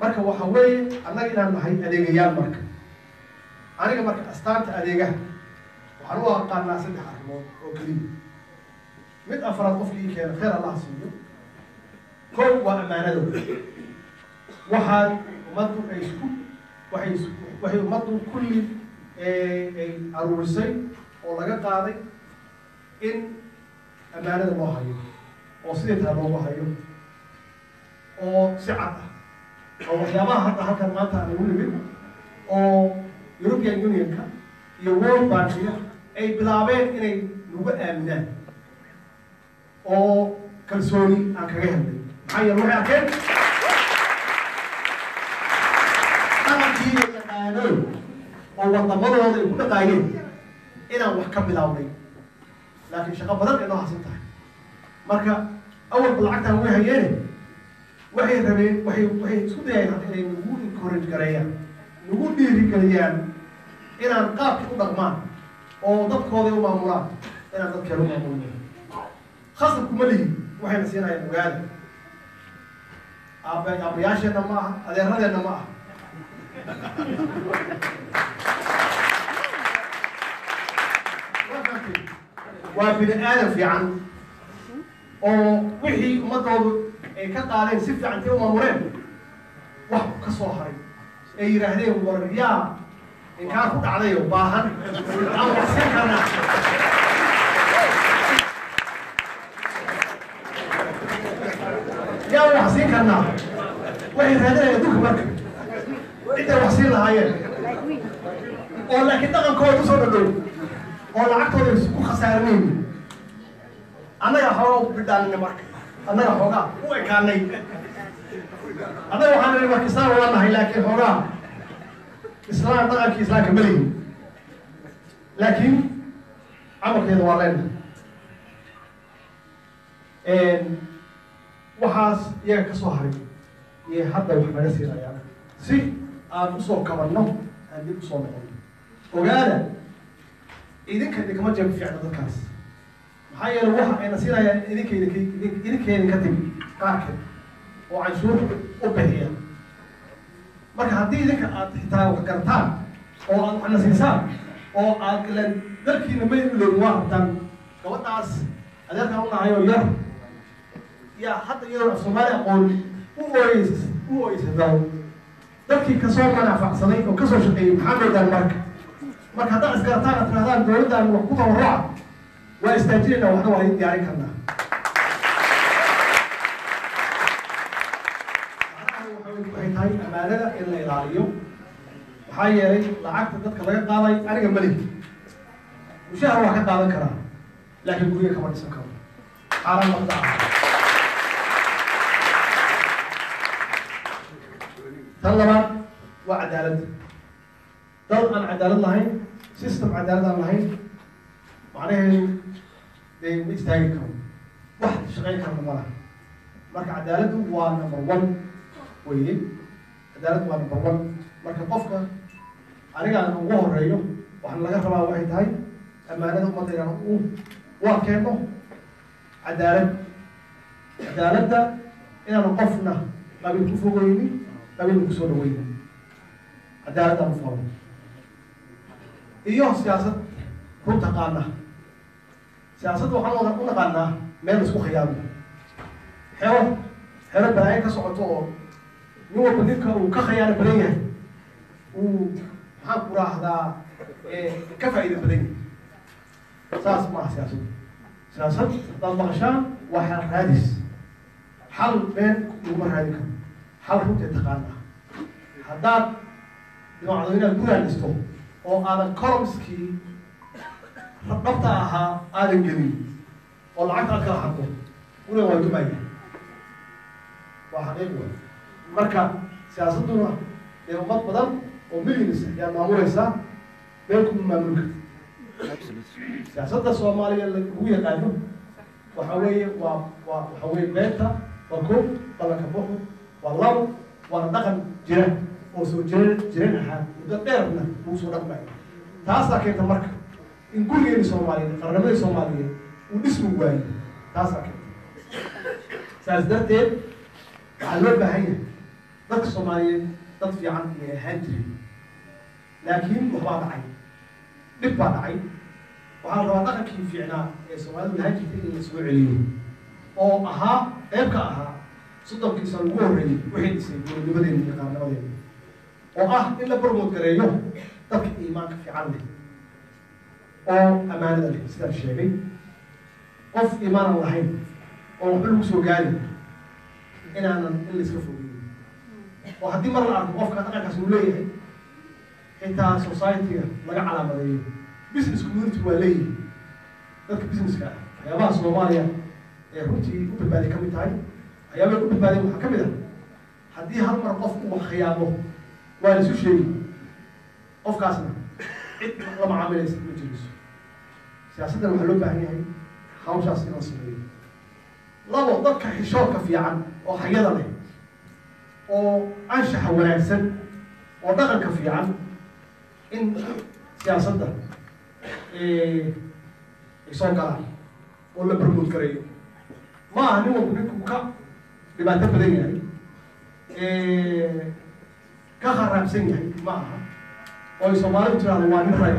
marka waxa weeye annaga inaan nahay adeegayaal marka aniga marka astaanta adeegaha waxaan u aqaanaa saddex arrimood oo keliya mid afraad qofkii ii keena khayr allah siiyo kow waa ammaanada waxaad ummaddu ay isku waxay is waxay ummaddu kulli ay aruurisay oo laga qaaday in ammaanada loo hayo oo sidii taa loogu hayo oo si cad ah oo waxyaabaha hadda halkan maanta aan ugu nimid oo european unionka iyo world bankiga ay bilaabeen inay nagu aaminaan oo kalsooni aan kaga helnay maxaa yeele waxay arkeen dhaqankii ay yaqaanoon oo wadamadooda ay ku dhaqaayeen inaan wax ka bilaabnay laakiin shaqo badan ay noo hasan tahay. Marka awalba lacagtaan way hayeene waxay rabeen waxay waxay isku dayayeen inay nagu encourage gareeyaan nagu dhiirigeliyaan inaan qaabkii u dhaqmaan oo dadkooday u maamulaan inaan dadkeena u maamulno khasab kuma lihi waxayna siinayaan ogaada. Aaba aabayaasheenna ma aha adeeradeenna ma aha waa bini aadan fiican. Oo wixii ummadoodu ay ka qaadeen si fiican tay u maamuleen wax ka soo haray. Ay yidhaahdeen war yaa inkaan ku dhacdayo baahan. Aan waxsin karnaa yaa wax siin karnaa waxay raadinayaan adduunka marka. Ciday wax siin lahaayeen. Oo laakiin dhaqankooda ku soo dhadhow oo lacagtooda ku khasaaranayni annaga xoogaa u bidhaanina marka. Annaga xoogaa u ekaanay. Annaga waxaan nidhi marka islaam waa nahay laakiin xoogaa islaam dhaqankii islaamka ma lehin laakiin camalkeeda waa leenahay waxaas iyaga ka soo haray iyo hadda wax naga siinayaan si aan u soo kabanno aan dib u soo noqono ogaada idinka idinkama jeeb fiicna dadkaas. Maxaa yeele waxa ayna siinayaan idinka idink idinka idinka timi qaarkeed oo canshuur u bixiya marka haddii idinka aad xitaa wax gartaan oo aad waxna siisaan oo aad ilan dalkiina may ilowin waa rabtaan gabadhaas adeerkaan u nahayo yar yaa hadda iyadoo soomaali aqoon u ooyeys u ooyeysadaw dadkii ka soo manafacsaday oo ka soo shaqeeyey maxaa moodaan marka marka haddaad isgarataan aad tirahdaan wax ku tabarruca waa istaajinayna waxna waa diyaarin karnaa. Waxay tahay ammaanada in la ilaaliyo maxaa yeelay lacagta dadka laga qaaday aniga malihi mushaahar waa ka qaadan karaa laakiin guriga kama dhisan karo. Xaaraan maqda ah tan labaad waa cadaaladda dad aan cadaalad lahayn system cadaalad aan lahayn macnaheedu dee ma istaagi karo wax shaqayn karna ma laha marka cadaaladdu waa number one. Weye cadaaladdu waa number one. Marka qofka anigaan ugu horeeyo waxaan laga rabaa waxay tahay ammaanada ummadda inaan u u adkeenno cadaalad cadaaladda inaan qofna qabiil ku fogeynin qabiilna ku soo dhaweynin cadaalad aan ufalo iyo siyaasad. Run taqaana siyaasadda waxaan u naqaanaa meel isku khiyaamo xero xero balaayo ka socoto oo nin walba ninka uu ka khayaano badan yahay uu maxaan ku raahdaa ka faa'iida badan yahay? Saas maaha siyaasad. Siyaasad haddaad maqashaan waa xal raadis. Xal been laguma raadin karo. Xal runtay taqaana haddaad dhimacdo inaad guraan dhisto oo aadan columskii dhabta ahaa aadan gelin oo lacagta aad kala xaddo guriga waa dumaya waa xaqiiq wa marka siyaasadduna dee ummad badan oo millions ayaa maamuleysaa meel kuma maamuli karta siyaasadda soomaaliya lagu yaqaano waxa weeye waa waa waxa weeye beenta waa koob ballanka buxu waa labo waana dhaqan jira oo soo jire jiran ahaa muddo dheerna lagu soo dhaqmayo taasaa keenta marka in gurigeeni soomaaliyeed qarnamadii soomaaliyeed uu dhismi waayo. Taasaa keenta saas darteed waxaa loo baahan yahay dadka soomaaliyeed dad fiican inay ahaan jirin laakiin waxbaa dhacay dhib baa dhacay. Waxaa rabaa dhaqankii fiicnaa ee soomaalidu lahaan jirtay in la soo celiyo. Oo ahaa qeyb ka ahaa soddonkii sano ugu horreeyey wixii dhisay dowladnimadeena iyo qaarnimadeena oo ah in la barmood gareeyo dadka iimaanka fiican leh. Oo ammaanada leh sidaan sheegay. Qof iimaanan lahayn oo waxba lagu soo gaari inaanan in la iska oo haddii mar la arko qofka dhaqankaas uu leeyahay xitaa society-ga laga calaamadeeyo. Business community waa leeyihi dadka businesska ah waxyaabaha soomaaliya ee runtii u badbaaday ka mid tahay waxyaabaha u badbaaday waxaa ka mid ah haddii hal mar qof uu wax khiyaamo waa la isu sheegi qofkaasna cid la macaamilaysa ma jiriso siyaasaddan waxaa loo baahan yahay hawshaas inaan sameeyo labo dadka xishoodka fiican oo hayada leh oo anshaxa wanaagsan oo dhaqanka fiican in siyaasadda ay soo galaan oo la barmood garayo ma aha nin walba ninku ka dhibaato badan yahay ka kharaabsan yahay ma aha oo ay soomaalidu tirahdo waa nin rag.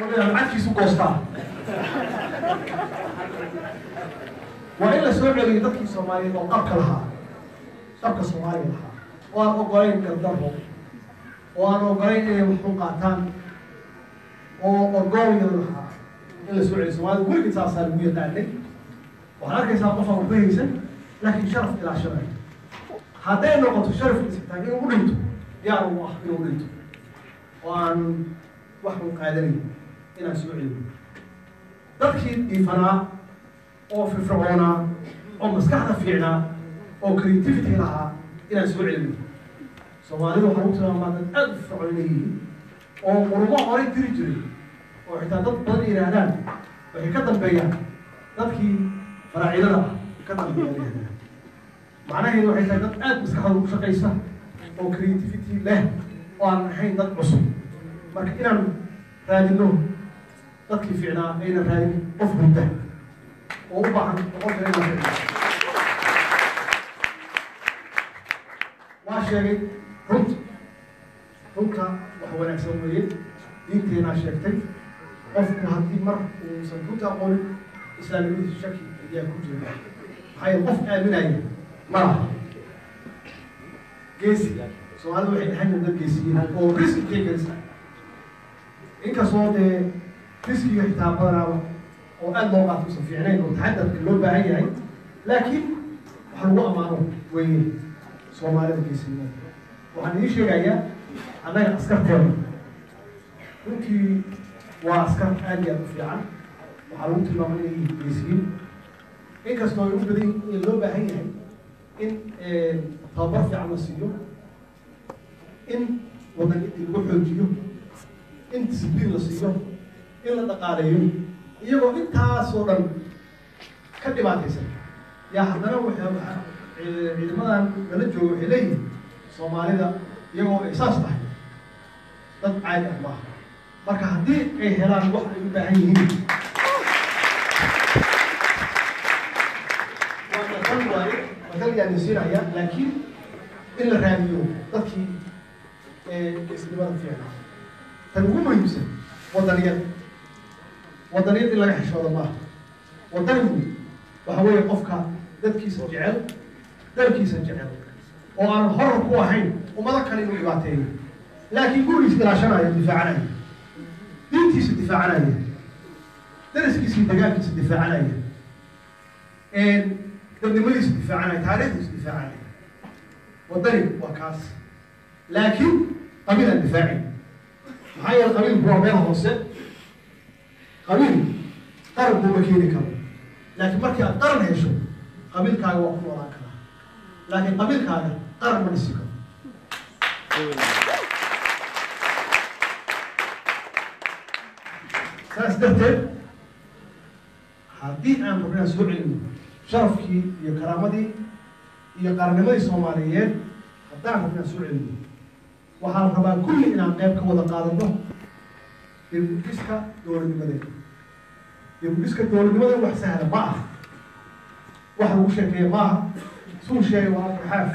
Oo cadkiisu goostaa. Waa in la soo celiyo dadkii soomaaliyeed oo qabka lahaa. Qabka soomaaliya lahaa. Oo aan ogolayn gardaro oo aan ogolayn inay waxu qaataan oo orgoomiga lahaa. In la soo celiyo soomaalida weligii saasaa lagu yaqaanay وهكذا قفه بيزا لكن شرف إلى شرف. هذا نقطة شرف تحتاجين ورنتو يا الله يا ورنتو وأن وحو قادرين إلى سوء تركي إيفانا أو في فرعون أو مسكحة فينا أو كريتيفتي لها. إلى سوء علمي سوالي لو حروتنا ما تنقذ فرعوني أو مرمو عوري تريتري أو حتى تطبن إلى هنا وحي كتب بيان تركي faraacidada ka dambeeyaan macnaheedu waxay tahay dad aada maskaxda ugu shaqaysa oo creativity leh oo aan ahayn dad cusub. Marka inaan raadino dadkii fiicnaa ayna raadin qof hurda oo u baahan boqolka inaan waa sheegay runta runta wax wanaagsan weeye. Diinteenaa sheegtay. Qofku haddii mar uusan runta aqoonin islaamnimadiisa shaki ayaa ku jira. Maxaa yeele qof aaminaya ma laha. Geesi soomaalidu waxay ahaan dad geesiyiin oo riski takers inkastoo dee riskiga xitaa badanaaba oo aada loo qaato usan fiicnayn oo taxadarka loo baahan yahay laakiin waxa lagu ammaano weeye soomaalida geesinimada waxaan idiin sheegayaa annaga askarteena runtii waa askar aad iyo aad u fiican. Waxaa lagu tilmaamay inay geesiyiin inkastoo ay u badan in loo baahan yahay in tababar fiican la siiyo in wadanidii lagu xoojiyo in discibliin la siiyo in la dhaqaaleeyo iyagoo intaasoo dhan ka dhibaataysan. Yaa haddana ciidamadan nala jooga waxay leeyihiin soomaalida iyagoo ay saas tahay. Dad caadi ah maaha marka haddii ay helaan wax ay u baahan yihiin matal yaa nisiinaya laakiin in la raadiyo dadkii geesnimada fiicnaa tan ugu muhiimsan wadaniyad wadaniyad in laga xishooda maaha wadanigu waxa weeye qofka dadkiisa jecel dalkiisa jecel oo aanan horar ku ahayn ummado kale inuu dhibaateeyo laakiin gurigiisa ilaashanaya difaacanaya diintiisa difaacanaya dariskiisa iyo dagaalkiisa difaacanaya dadnimadiisa difaacanaya taariikhdiisa difaacanaya wadani waa kaas. Laakiin qabiilaan difaacin maxaa yeele qabiilku waa meel hoose? Qabiil qaran kuma keeni karo. Laakiin markii aad qaran hesho qabiilkaaga waa ku noolaan karaa. Laakiin qabiilkaaga qaran ma dhisi karo. Saas darteed haddii aan rabnaa soo celino sharafkii iyo karaamadii iyo qarannimadii soomaaliyeed haddaan rabnaa soo celino waxaa la rabaa kulli inaan qayb ka wada qaadano dibudhiska dowladnimadeeda dibudhiska dowladnimada wax sahla ma aha wax lagu sheekeeya ma aha suu sheegay waa abdixaaf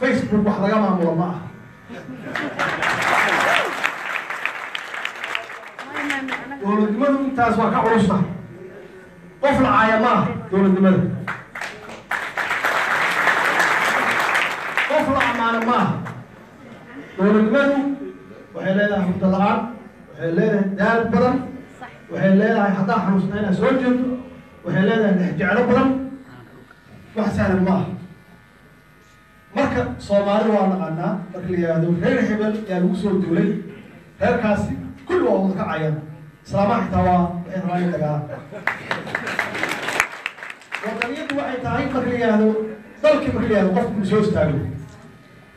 facebook wax laga maamulo ma aha dowladnimadu intaas waa ka culusta qof la caaya ma aha dowladnimada qof la ammaano ma aha dowladnimadu waxay leedahay hurdo la'aan waxay leedahay daal badan waxay leedahay haddaa xanuunsana inaad soo jeedo waxay leedahay lexjeclo badan. Wax sahlan ma aha. Marka soomaalida waa naqaanaa marka la yihahdo reer hebel yaa lagu soo duulay. Reerkaasi kulli waa wada kacayaan islaamaha xitaa waa waxay rabaan in dagaalaan wadaniyadu waxay tahay marka la yihahdo dalkii marka la yihahdo qofku soo istaago.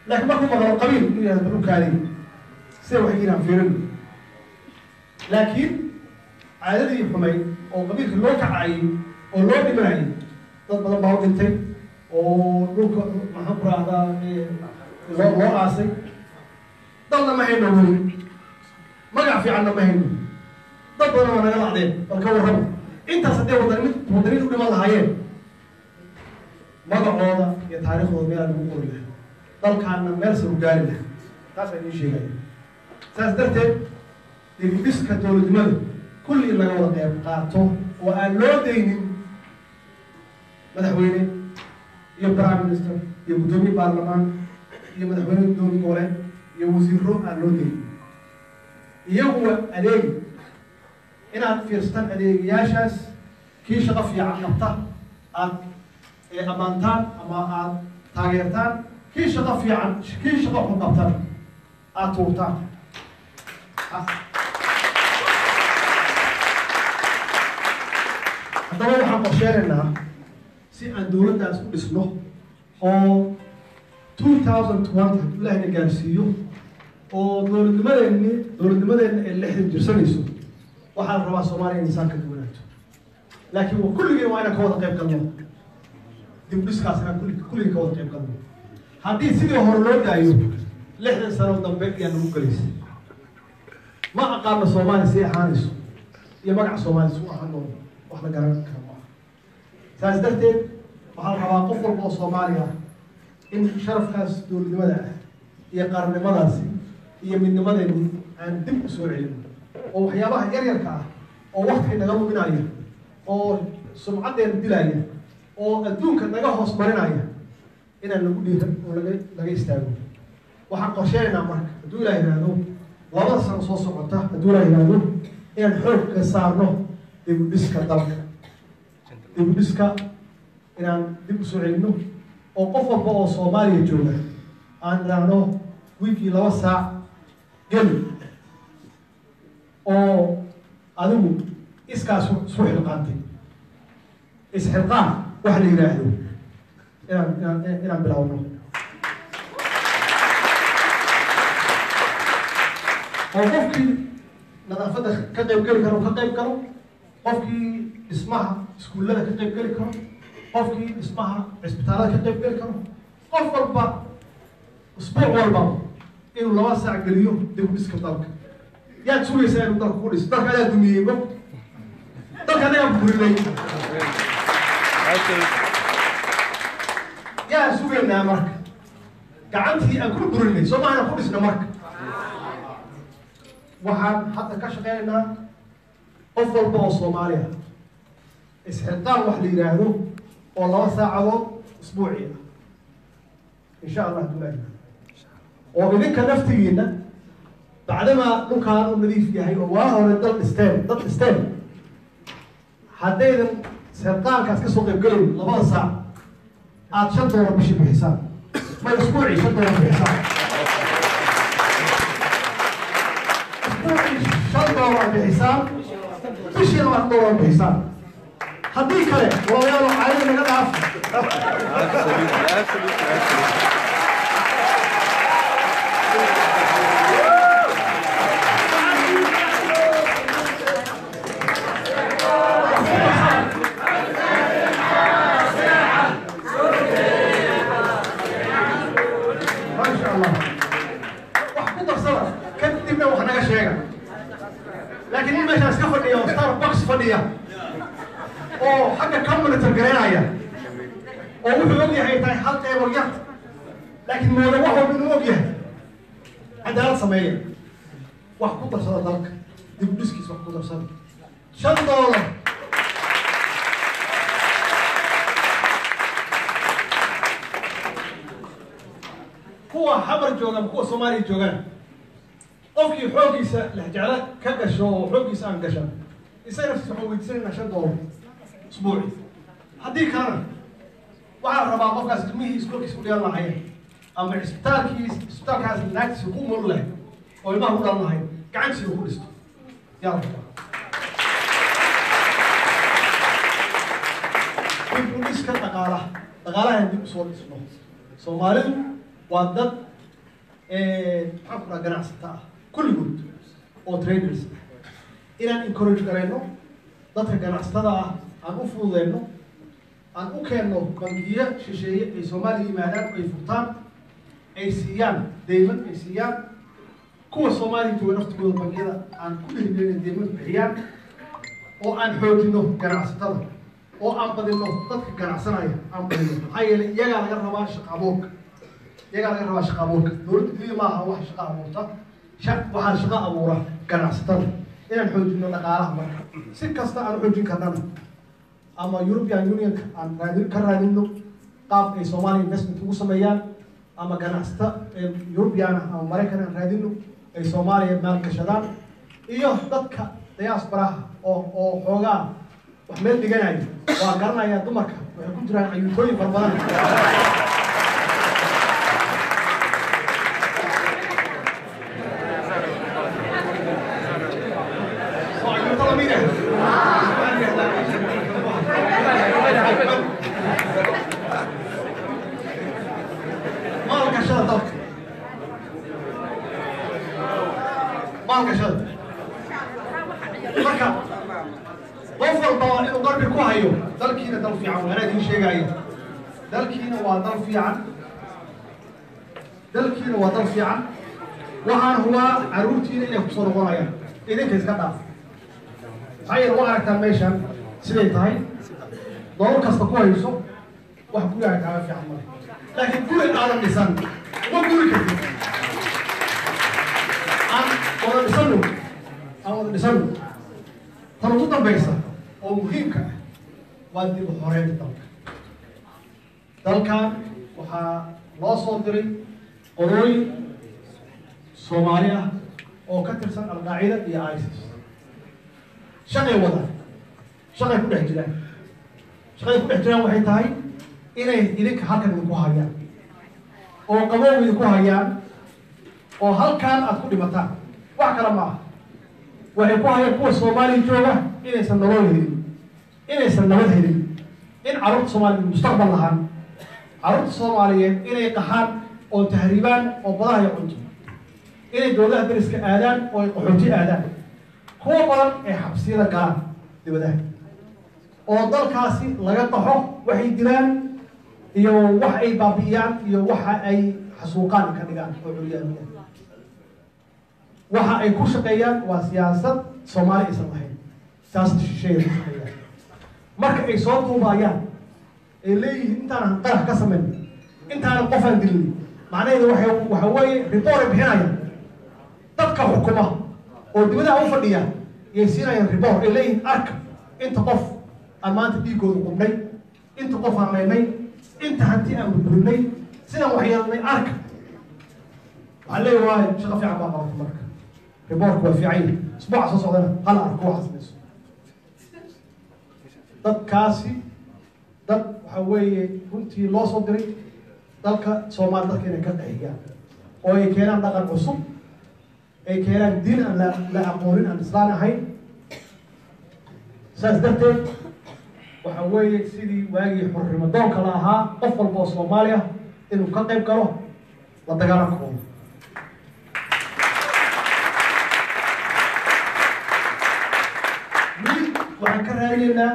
Laakiin markuu maqlo qabiil inuu yihahdo balukaadi sida wax yiraan fiirin. Laakiin caadadii xumayd oo qabiilka loo kacayay oo loo dhimanayay dad badan baa u dhintay oo dhulka maxaan ku rahdaa loo loo aasay. Dalna ma hayno weli. Magac fiicanna ma hayno. Dad badan waa naga lacdeen bal ka intaas hadday wadanimid wadanid u dhiman lahaayeen. Magacooda iyo taariikhdooda meelaa lagu qori lahaa. Dalkaana meel sa u gaari lahaa. Taasaan idiin sheegaya saas darteed dibudhiska dowladnimada kulli in laga wada qeyb qaato oo aan loo daynin madaxweyne iyo prime minister iyo guddoomiye baarlamaan iyo madaxweyne guddoomiye goboleed iyo wasiiro aan loo daynin. Iyaguwa adeegi inaad fiirsataan adeegayaashaas kii shaqo fiican qabta aad ammaantaan ama aad taageertaan kii shaqo fiican kii shaqo xun qabtan aad tuurtaan haddaba waxaan qorsheenaynaa si aan dowladdaas u dhisno oo two thousand twenty hadduu ilahina gaarsiiyo oo dowladnimadeenni dowladnimadeenna ay lixdan jirsanayso waxaa la rabaa soomaaliya in insaan ka duwanaato laakiin wa waa inaan ka wada qayb galno. Dib dhiskaas inaan kulli kulligeen ka wada qayb galno. Haddii sidii hore loo daayo lixdan sano dambe ayaa nagu gelaysa ma aqaano soomaaliya si ahaanayso iyo magaca soomaaliya su ahaan doono wax la garan kara maaha saas darteed waxaa rabaa qof walba oo soomaaliya ah in sharafkaas dowladnimada ah iyo qaarnimadaasi iyo midnimadeeni aan dib u soo celin oo waxyaabaha yaryarka ah oo waktiga naga luminaya oo sumcaddeena dilaya oo adduunka naga hoos marinaya inaan lagu dhiira oo laga laga istaago. Waxaan qorsheenaynaa marka hadduu ilaah yidhaahdo labada sano soo socota hadduu ilaah yidhaahdo inaan xoog ka saarno dib u dhiska dalka. Dib u dhiska inaan dib u soo celinno oo qof walba oo soomaaliya jooga aan idhaahno wiigii laba saac geli oo adigu iskaas isku xilqaantay isxilqaan waxa la yidhaahdo inaan inaan inaan bilaawno oo qofkii nadaafadda ka qayb geli karo ka qayb galo. Qofkii dhismaha iskuullada ka qayb geli karo. Qofkii dhismaha cisbitaalada ka qayb geli karo. Qof walba usbuuc walba inuu laba saac geliyo dib dalka yaad sugaysaa inuu dalka ku dhiso dalka ayaa dumiyey mo dalka anagaa burinay yaa sugaynaa marka gacantii aan ku burinay soo maana ku dhisna marka waxaan hadda ka shaqeynaynaa qof walba oo soomaali ah isxilqaan wax la yidhaahdo oo laba saacadood isbuucii ah insha allah duulaahi oo idinka naftigiina bacdamaa dhulkaan u nadiif yahay oo waa hore dal dhisteen dad dhisteen. Haddaydan sirqaankaas ka soo qayb gelayn labada saac aada shan doolar bishii bixisaan ma isbuucii shan doolar bixisaan shan doolar bixisaan bishii labaad doolar bixisaan haddii kale walaalayaal caayada naga dhaaf maasha allah wax ku darsada kadibna wax naga sheega laakiin nin meeshaas ka fadhiya oo starbucks fadhiya oo xagga ka monitor oo wuxuu og yahay tahay hal qeybo yar. Laakiin mooda wax walba inuu og yahay. Cadaalad sameeya. Wax ku darsada dalka. Dib wax ku darsada. Shan doolar kuwa xamar jooga ama kuwa soomaaliya joogaan qofkii xooggiisa lexjeclo ka gasho oo xooggiisa aan gashan isaga naftiisa waxaan isbuuci haddii kalena waxaa la rabaa qofkaas ilmihii iskoolkiisa u dhigan lahayn ama cisbitaalkiis cisbitaalkaas naagtiisa ku mul leh oo ilmaha ku dhalan lahayn gacantiisa ku dhisto. Yaa rabaa dib u dhaqaalaha. Dhaqaalahan dib u soo dhisno. Soomaalidu waa dad maxaan ku dhaha ganacsata ah? Kulligood oo traders ah inaan encourage garayno dadka ganacsatada ah aan u fududeyno aan u keenno bangiyo shisheeye ay soomaaliya yimaadaan ay furtaan ay siiyaan deyman ay siiyaan. Kuwa soomaaliya jooga naftigooda bangiyada aan ku dhiirigelin deyman bixiyaan oo aan xoojino ganacsatada oo aan badino dadka ganacsanaya aan badino. Maxaa yeelay iyagaa laga rabaa shaqa abuurka. Iyagaa laga rabaa shaqa abuurka. Dowladda keliya maaha wax shaqa abuurta. Waxaa shaqa abuura ganacsatada inaan xoojino dhaqaalaha marka. Si kasta aan xoojin karnana ama european unionka aan raadin ka raadino qaab ay soomaaliya investment ugu sameeyaan ama ganacsata european ah ama maraykan aan raadino ay soomaaliya maalgashadaan iyo dadka diasporaha oo oo xoogaa wax meel dhiganaya waa garanaya dumarka. Waxay ku jiraan cayuutooyin fara oo cayuuto la mid ah maalgashada dalka maalgashada marka qof walba inuu qalbi ku hayo dalkiina dal fiican waa anaa idiin sheegaya dalkiina waa dal fiican dalkiina waa dal fiican waxaan hubaa caruurtiina inay ku soo noqonayaan. Idinka iska dhaaf. Maxaa yeele waa aragtaa meeshan siday tahay? Dolar kasta ku hayso wax guriga kaaga fiican male laakiin guri aadan dhisan uma guri kartid aan wada dhisano aan wada dhisano tan ugu dambaysa oo muhiimka ah waa dib u xoreynta dalka. Dalkan waxaa loo soo diray qorooyin soomaali ah oo ka tirsan alqaacida iyo isis. Shaqay wadaan shaqay ku dhex jiraan. Shaqay ku dhex jiraan waxay tahay inay idinka halkan idinku hayaan. Oo qabow idinku hayaan. Oo halkaan aad ku dhimataan wax kale ma aha. Waxay ku hayaan kuwa soomaaliya jooga inaysan nolol helin. Inaysan nabad helin. In carruurta soomaaliyeed mustaqbal lahaan. Carruurta soomaaliyeed inay qaxaan oo tahriibaan oo badaha iyo cunto inay dowladaha dariska aadaan oo ay qaxooti aadaan. Kuwa badan ee xabsiyada galaan dibadaha oo dalkaasi laga qaxo waxay dilaan iyo wax ay baabi'iyaan iyo waxa ay xasuuqaan ka dhigaan oo curyaamiya waxa ay ku shaqeeyaan waa siyaasad soomaali aysan lahayn siyaasad shisheeya ku shaqeeyaan. Marka ay soo duubaayaan ay leeyihiin intaanan qarax ka samayn intaanan qofaan dilin. Macnaheedu waxa weeye report ay bixinayaan dadka xukuma oo dibadaha u fadhiya. Yay siinayaan report ay leeyihiin arka inta qof aan maanta dhiigooda qubnay inta qof aan leynay inta hanti aan burburinay sidaan waxyeelnay arka waxaa leeyahay waayo shaqo fiican baa qabatay marka. Reportku waa fiican yahay. Isbuuca soo socdana hala arko waxa samayso dadkaasi dad waxa weeye runtii loo soo diray dalka soomaali dadka inay ka dhexiyaan oo ay keenaan dhaqan cusub ay keenaan diin aan la aqoonin aan islaan ahayn. Saas darteed waxa weeye sidii waagii xornimo doonka la ahaa qof walba oo soomaali ah inuu ka qayb galo la dagaalankooda weli waxaan ka raadinaynaa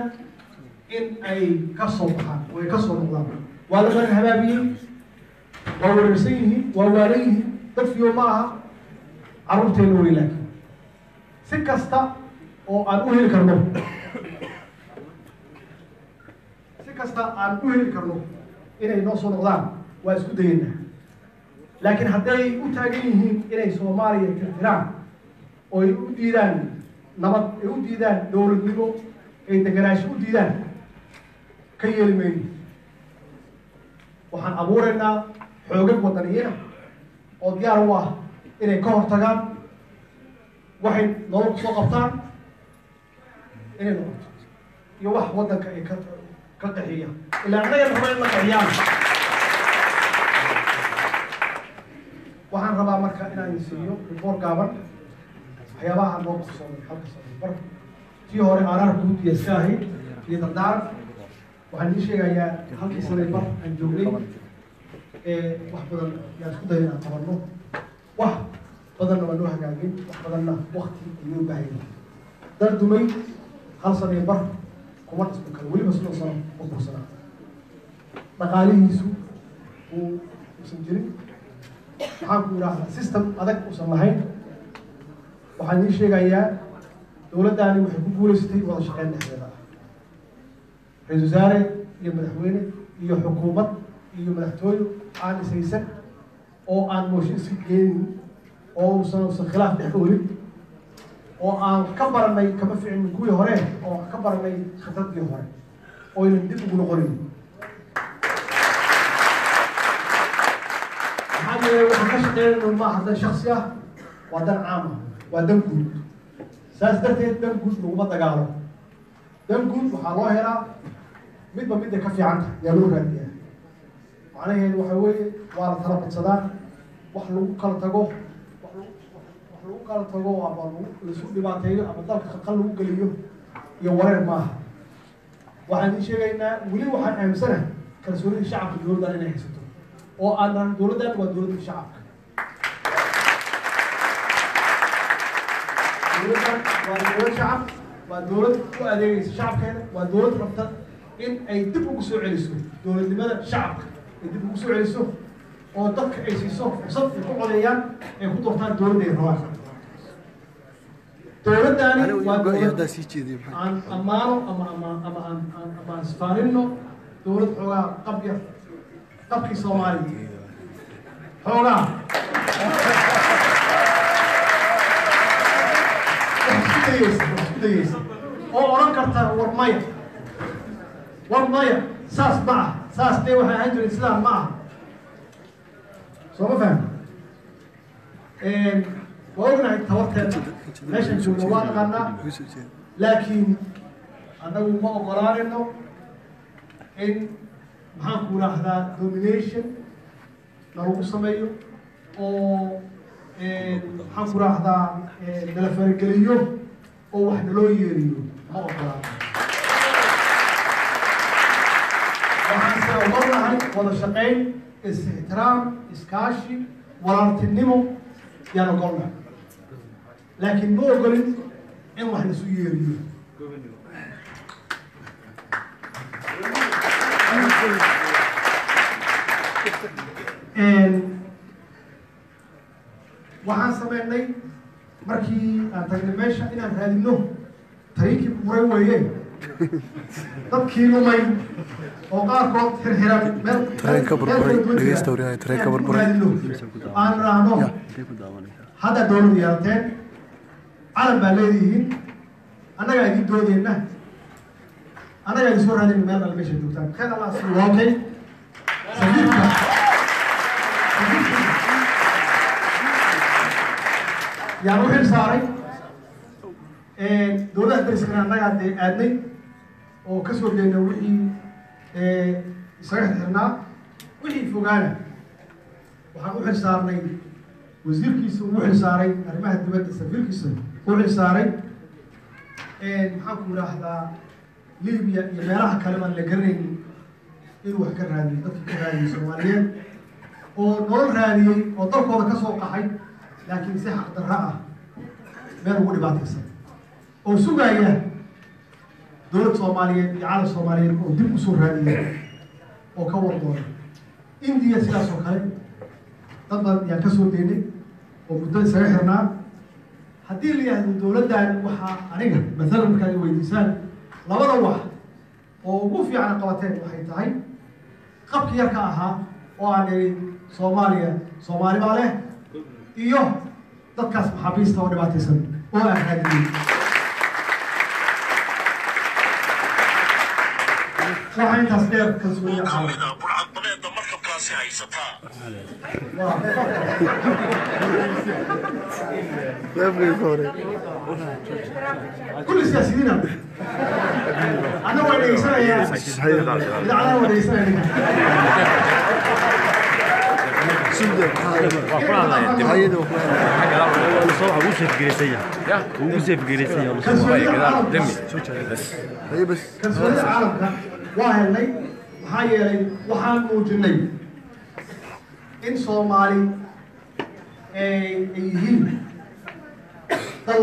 in ay ka soo baxaan oo ay ka soo noqdaan. Waa la marin habaabiyey waa wareersan yihiin waa waalan yihiin dad fiyo ma aha carruurteena wey laakiin si kasta oo aan u heli karno si kasta aan u heli karno inay noo soo noqdaan waa isku dayeynaa. Laakiin hadday u taagan yihiin inay soomaaliya tirtiraan oo ay u diidaan nabad ay u diidaan dowladnimo ay deganaansho u diidaan ka yeeli mayno waxaan abuuraynaa xoogag wadaniyiina oo diyaar u ah noqoto iyo wax waddanka ay ka ka qaxiya ilaa annaga raba in la qaxiyaan waxaan rabaa marka inaan siiyo report gaaban waxyaabaha noo qarsoomay halka sano bar tii hore aaraar guud iyo iska ahayd iyo dardaaran waxaan ii sheegayaa halkii sanay bar aan joognay ee wax badan yaan isku daya inaan qabanno wax badanna waa noo hagaagin wax badanna wakti ayuu baahan yahay. Dal dumay hal sano iyo bar kuma dhismi karo. Weliba sidoo sano ma bursanaa dhaqaalihiisu uu uusan jirin. Maxaan ku idhaahdaa system adag uusan lahayn. Waxaan ii sheegayaa dowladdaani waxay ku guulaysatay wada shaqeyn dhexdeeda. Ah ra'isul wasaare iyo madaxweyne iyo xukuumad iyo madaxtooye aan ishaysan oo aan mooshin iska geenin oo uusan uusan khilaaf dhex olin oo aan ka baranay kama ficin kuwii hore oo ka baranay khibradii hore. Oo aynan dib ugu noqonayn maxaa yeelay waxaan ka shaqeynayno maaha dan shaksi ah waa dan caam ah waa dan guud. Saas darteed dan guud laguma dagaalo. Dan guud waxaa loo helaa midba midday ka fiican tahay yaa loo raadiyaa. Macnaheedu waxa weeye waa la tala badsadaa wax lagu kala tago. Wax lagu kala tago ama laisu dhibaateeyo ama dalka qalqal lagu geliyo. Iyo wareer maaha. Waxaan ii sheegaynaa weli waxaan aaminsanahay kalsoonida shacabka dowladdan inay haysato. Oo aan nahan dowladdan waa dowladda shacabka. Waa dowlad shacab waa dowlad u adeegaysa shacabkeeda waa dowlad rabta in ay dib ugu soo celiso dowladnimada shacabka. Ay dib ugu soo celiso oo dadka ay siiso fursad ay ku codeeyaan ay ku doortaan dowladda ay rabaan dowladdaani waa aan ammaano ama ama ama aan aan ama aan isfaaninno dowlad xoogaa qabya qabkii soomaaliya xoogaa. Isku dayeysa oo odhan karta war maya. War maya saas ma ah saas dee waxay ahaan jiray sidaa ma ah soo ma fahmi waa ognahay tabarteena meeshan joogno waa naqanaa laakiin annagu ma ogolaanayno in maxaan ku idhaahdaa domination nalagu sameeyo oo maxaan ku raahdaa nala farageliyo oo wax naloo yeeriyo ma ogolaato waxaan se ogolnahay wada shaqayn is-ixtiraam iskaashi walaaltinimo yaan ogolnahay laakiin ma ogolin in wax lasu yeeriyo waxaan sameynay markii aan tagnay meesha inaan raadino tariinkii buuray weeye. Dadkii lumay oo qaarkood xirxiran meel Tareen ka burburay, dhegeysta waryahay, tareen ka burburay. aan raahno hadda dowlad yeelateen calan baa leedihiin annagaa idin doodeyna annagaa idin soo raadin meel alle meesha joogtaan khayr allah si lookay safiirka yaan u xil saaray dowladda dariskana annagaa dee aadnay oo ka soo geyna wixii isaga xirxirnaa wixii fogaana waxaan u xil saarnay wasiirkiisa uu xil saaray arrimaha dibadda safiirkiisa u xil saaray. Maxaan ku idhaahdaa libiya iyo meelaha kale baan la garanaynin inuu wax ka raadiyo dadkii ka raadiyey soomaaliyeed oo nolol raadiyey oo dalkooda ka soo qaxay laakiin si xaqdarra ah meel ugu dhibaataysan. Oo sugaya dowlad soomaaliyeed iyo calan soomaaliyeed oo dib u soo raadiya oo ka wardoona indiya sidaas oo kale dad badan ayaan ka soo deynay oo muddo isaga xirnaa. Haddii la yihahdo dowladdan waxaa aniga maalan markaad weydiisaan labada wax oo ugu fiican qabateen waxay tahay qabki yarka ahaa oo aan ihi soomaaliya soomaali baa leh iyo dadkaas maxaabiista oo dhibaataysan oo aan raadiyey waxaa intaas dheer kalsooniya caalam burcadbadeeda markabkaasi haysataa هيدا والله صراحة وجهه جريسيه وجهه جريسيه والله كذا بس هي بس كاس العالم واهلنay waxaa yeelay waxaan muujinay in Soomaali ay yihiin dal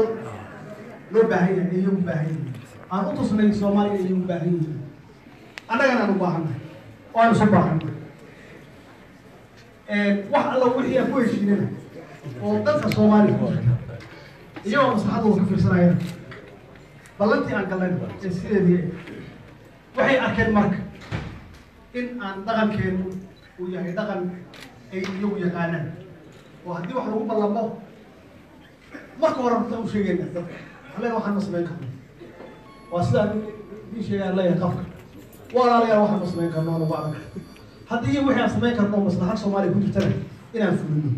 loo baahan yahay iyo u baahan yahay aan u tusnay Soomaali iyo u baahan yahay annagana u baahan nahay waan soo baahan nahay wax alla wixii aan ku heshiinana oo dadka soomaaliya ku iyagoo maslaxadooda ka fiirsanayana ballantii aan galnay ee sideedii waxay arkeen marka in aan dhaqankeenu uu yahay dhaqan ay iyagu yaqaanaan. Oo haddii wax lagu ballamo marka hore runta u sheegayna dadka alle waxaan ma samayn karno waa sidaan idiin sheegaan leeyahay qafka walaalayaal waxaan ma samayn karno anagu adag haddii iyo aan samayn karno maslaxad soomaaliya ku jirtana inaan fulino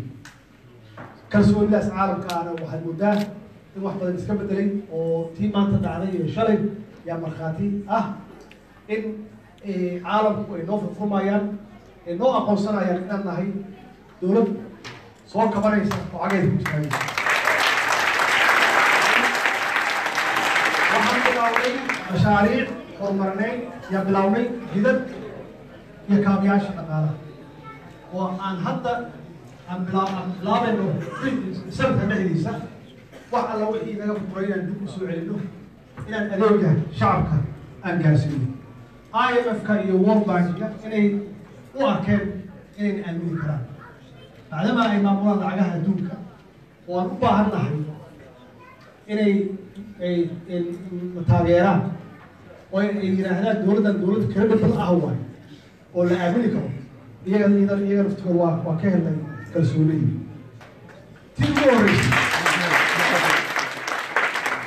kalsoonidaas caalamkaana waxaad moodaa in wax badan iska bedelay oo tii maanta dhacday iyo shalay yaa markhaati ah in caalamku ay noo furfurmayaan ay noo aqoonsanayaan inaan nahay dowlad soo kabanaysa oo cageeda ku jiraayo waxaan bilawnay mashaariic horumarineed yaa bilawnay jidad iyo kaabiyaasha dhaqaalaha oo aan hadda aan aan bilaabayno sanadka dhexdiisa wax alla wixii naga furay inaan dib u soo celino inaan adeega shacabka aan gaarsiino i m f-ka iyo world bank-ka inay u arkeen inayna aamini karaan bacdama ay maamulaan lacagaha adduunka oo aan u baahan nahay inay ay taageeraan oo ay yidhaahdaan dowladdan dowlad credible ah waay ولا عملكم يعني إذا يعرف توا وكهل كسولين تيموريس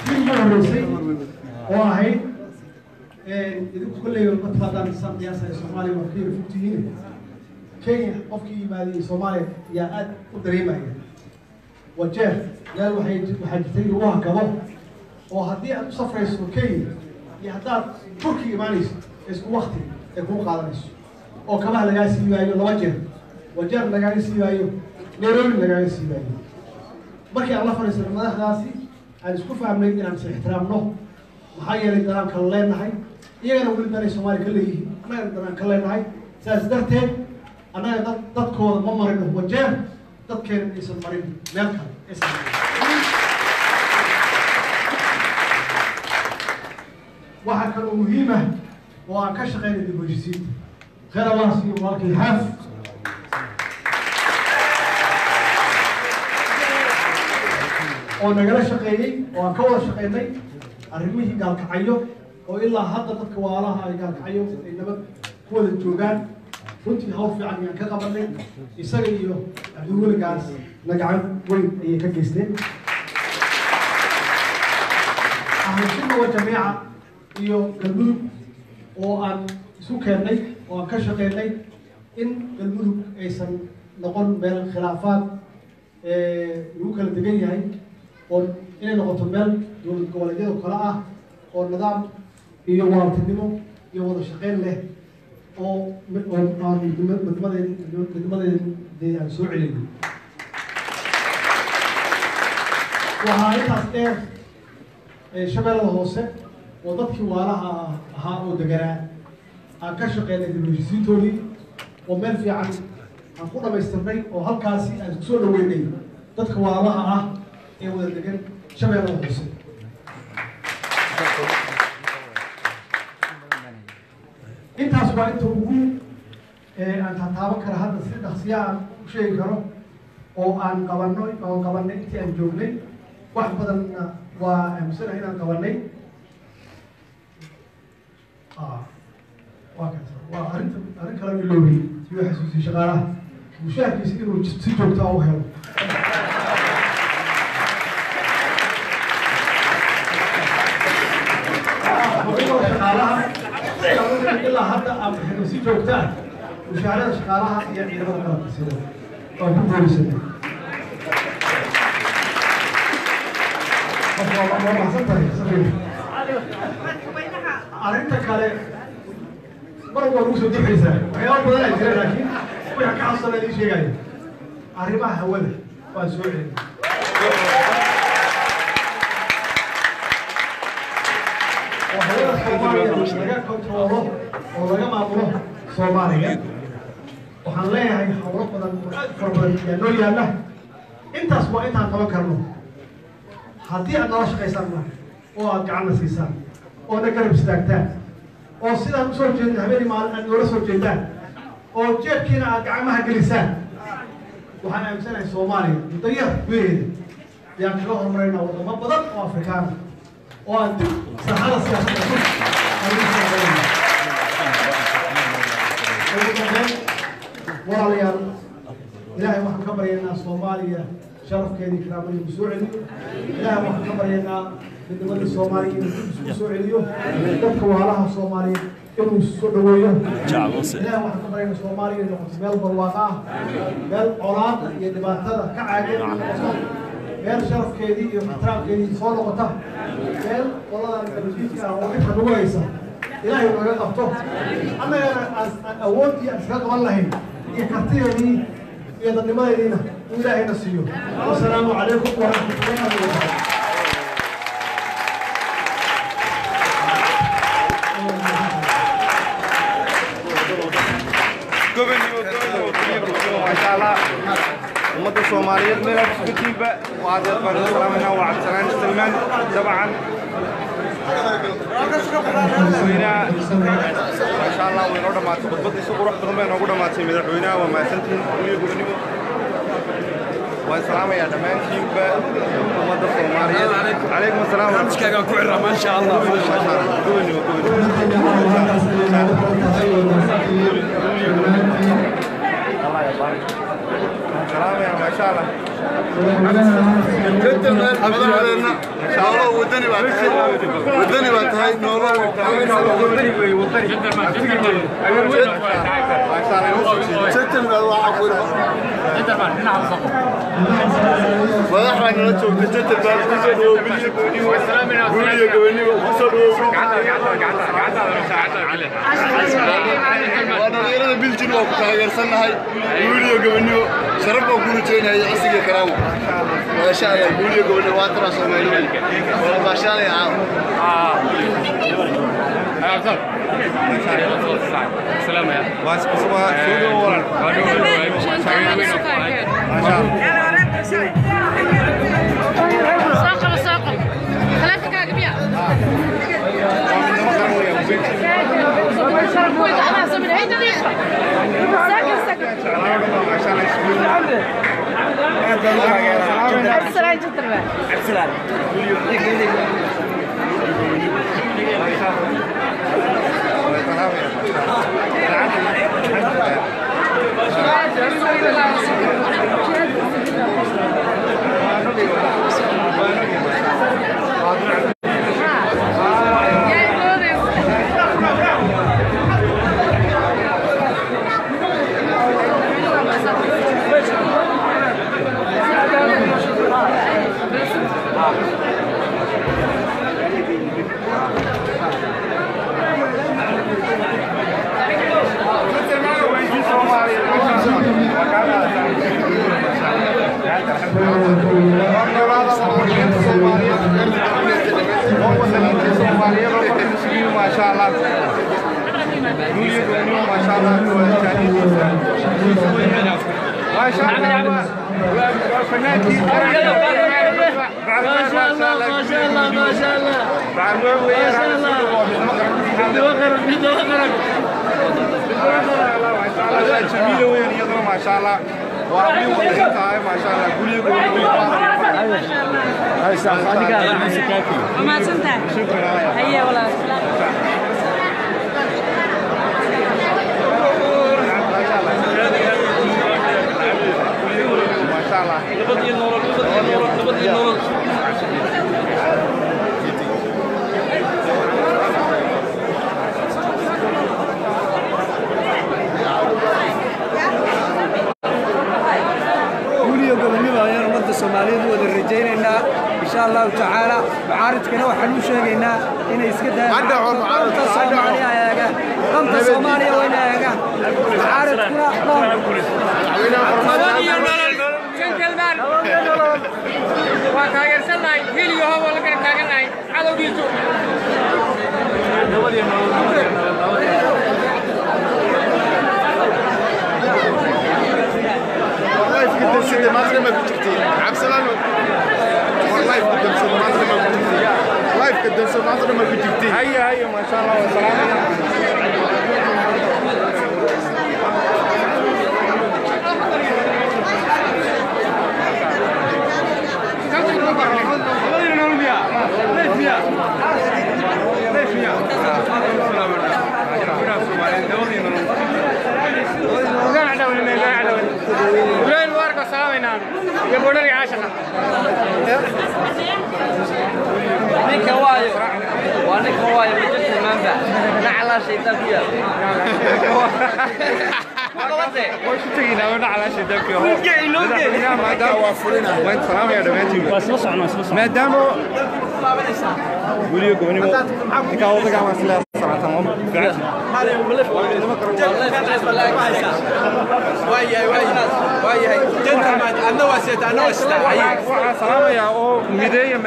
تيموريس واحد. إيه، إذا كل يوم بتحدث عن سام دياس الصومالي وفكر في تيين كين أفكي بعدي الصومالي يا أد أدريما يعني وجه لا الوحيد وحدتين واه كبر وهذه أنت صفر اسمه كين. يا أد تركي مانيس اسمه وقتي يكون قادر اسمه oo kabaha lagaa sii waayo laba jeer. Wajeer lagaaga sii waayo nairobi lagaaga sii waayo. Markii aan la fadhiisano madaxdaasi aan isku fahmnay inaan is ixtiraamno. Maxaa yeelay danaan kala leenahay iyagana weli danay soomaaliya ka leeyihiin annagana danaan ka leenahay. Sidaas darteed annaga dad dadkooda ma marino wajeer dadkeena aysan marin meel kale. Aysan waxaa kale oo muhiim ah oo aan ka shaqeyna dib siiyo walaalkay xaaf oo nagala shaqeeyey oo aan ka wada shaqeynay arrimihii gaalkacyo oo ilaa hadda dadka waalaha ay gaalkacyo ay nabad ku wada joogaan runtii hawl fiican ayaan ka qabanay isaga iyo. Cabdiweligaas nagacan weyn ayay ka geysteen ahlusunna wa jamiica iyo galmudug oo aan isu keennay oo ka shaqeynay in galmudug aysan noqon meel khilaafaad lagu kala degan yahay oo inay noqoto meel dowlad goboleedyada kale ah oo nidaam iyo waartinimo iyo wada shaqeyn leh oo aan midnimadeed midnimadeed aan soo celin. Waxaa intaas dheer shabeellada hoose oo dadkii waalaha ahaa oo deganaa aan ka shaqeynay dib oo meel fiican aan ku dhamaystirnay oo halkaasi aan isku soo dhaweynay. Dadka waalaha ah ee wada degan shabeellada hoose. Intaas waa inta ugu aan tataaban kara hadda si dhaqsiya aan u sheegi karo oo aan qabano oo qabanay intii aan joognay. Wax badanna waa aaminsanahay inaan qabanay waa kaas waa arrinta arrin xasuusiyey inuu si joogta u helo shaqaalaha hadda aan bixino si joogta ah mushaharada shaqaalaha iyo ciidamada qalabka sida oo ku kale mar waa ugu soo waxyaaba badan ay jiraan laakiin wixii ka habsana idin sheegayo arrimaha hawada waan soo celin oo soomaaliya laga kontroolo oo laga maamulo soomaaliya waxaan leeyahay hawlo badan oo noo yaalla intaas waa intaan qaban karno haddii aad nala shaqaysaanna oo aad gacanna siisaan oo na garab istaagtaan oo sidaan u soo jeedin habeenii maalin aad noola soo jeedaan oo jeebkiina aad gacmaha gelisaan. Waxaan aaminsanahay soomaaliya muddo yar gudaheeda ayaan kaga horumarinaa wadamo badan oo afrikaana oo aan dib saxada siyaasadda walaalayaal ilaahay waxaan ka baryaynaa soomaaliya sharafkeedii karaamada inuu soo celiyo ilaahay waxaan ka baryaynaa midnimadii soomaaliya inuu isku soo celiyo. Dadka waalaha soomaaliya inuu soo dhaweeyo ilaahay waxaan ka baryaynaa soomaaliya inay noqoto meel barwaaqo ah meel colaada iyo dhibaatada ka noqoto meel sharafkeedii iyo ixtiraamkeedii soo noqota. Meel qoladan abadiidka ah oo dhibka nagu haysa ilaahay naga qabto. Annagana aan awoodii aan iska qaban lahayn iyo kartideedii iyo dadnimadeediina uu ilaahayna siiyo wasalaamu calaykum waraxmatullahi wabarakaatu ummadda soomaaliyeed meel aad isku tiinba waa adeer baan u salaamayna waa cabdisalaan salmaan dabcan madaxweynaha maasha allah way noo dhammaatay khudbadda si qurux badan bay noogu dhammaatay madaxweynaha waa mahadsantihiin guliyo gobonimo waan salaamayaa dhammaantiinba ummadda soomaaliyeed calaykum asalaam barnaamijkaaga ku xirra maasha allah gobonimo gobonimo salaamaya maasha allah wadani baa tahay wadani baa tahay madax نوله ودني بعد ودني بعد هاي نوله ستة من الله عفوا ستة من الله فضح عن نفسه ستة من الله والسلام من قولي قولي وصلوا وأنا غير بلجن وقتها غير سنة هاي قولي قولي شرفه قولي جينا يعسك يا كرامه Guayashale, el público uno va tras el menú. Bueno, Guayashale, ah. Ah. السلام يا بس بس ما شنو ولا ساقر ساقر ثلاثة كعك بيع ساقر ساقر عبد السلام جدربان عبد السلام شاء الله guuliyo gobonimo ما شاء الله ما شاء الله فنانكي ما شاء الله ما شاء الله ما شاء الله ما شاء الله جميلة وين يضرب ما شاء الله وربي وضعتها ما شاء الله قولي قولي ما سنتها شكرا. هيا ولا maadaama guuliyo gobonimo ninkaa odagaa waa sidaa salaatan waxaan salaamayaa oo mideeya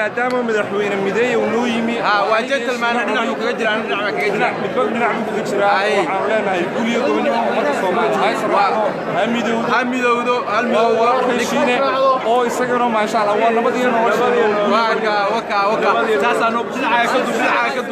مادام من الحوين المدي ونويمي ها واجت المانع نحن نقدر عن نعم كيدنا نبغى نعم كيدنا هاي ولا ما هي كل يوم نعم ما تصومات هاي سبعة هميدو هميدو دو هميدو دو هالشينة أو يسكرون ما شاء الله والله ما تيجي نروح شو وكا وكا وكا تاسانو بلعة كده بلعة كده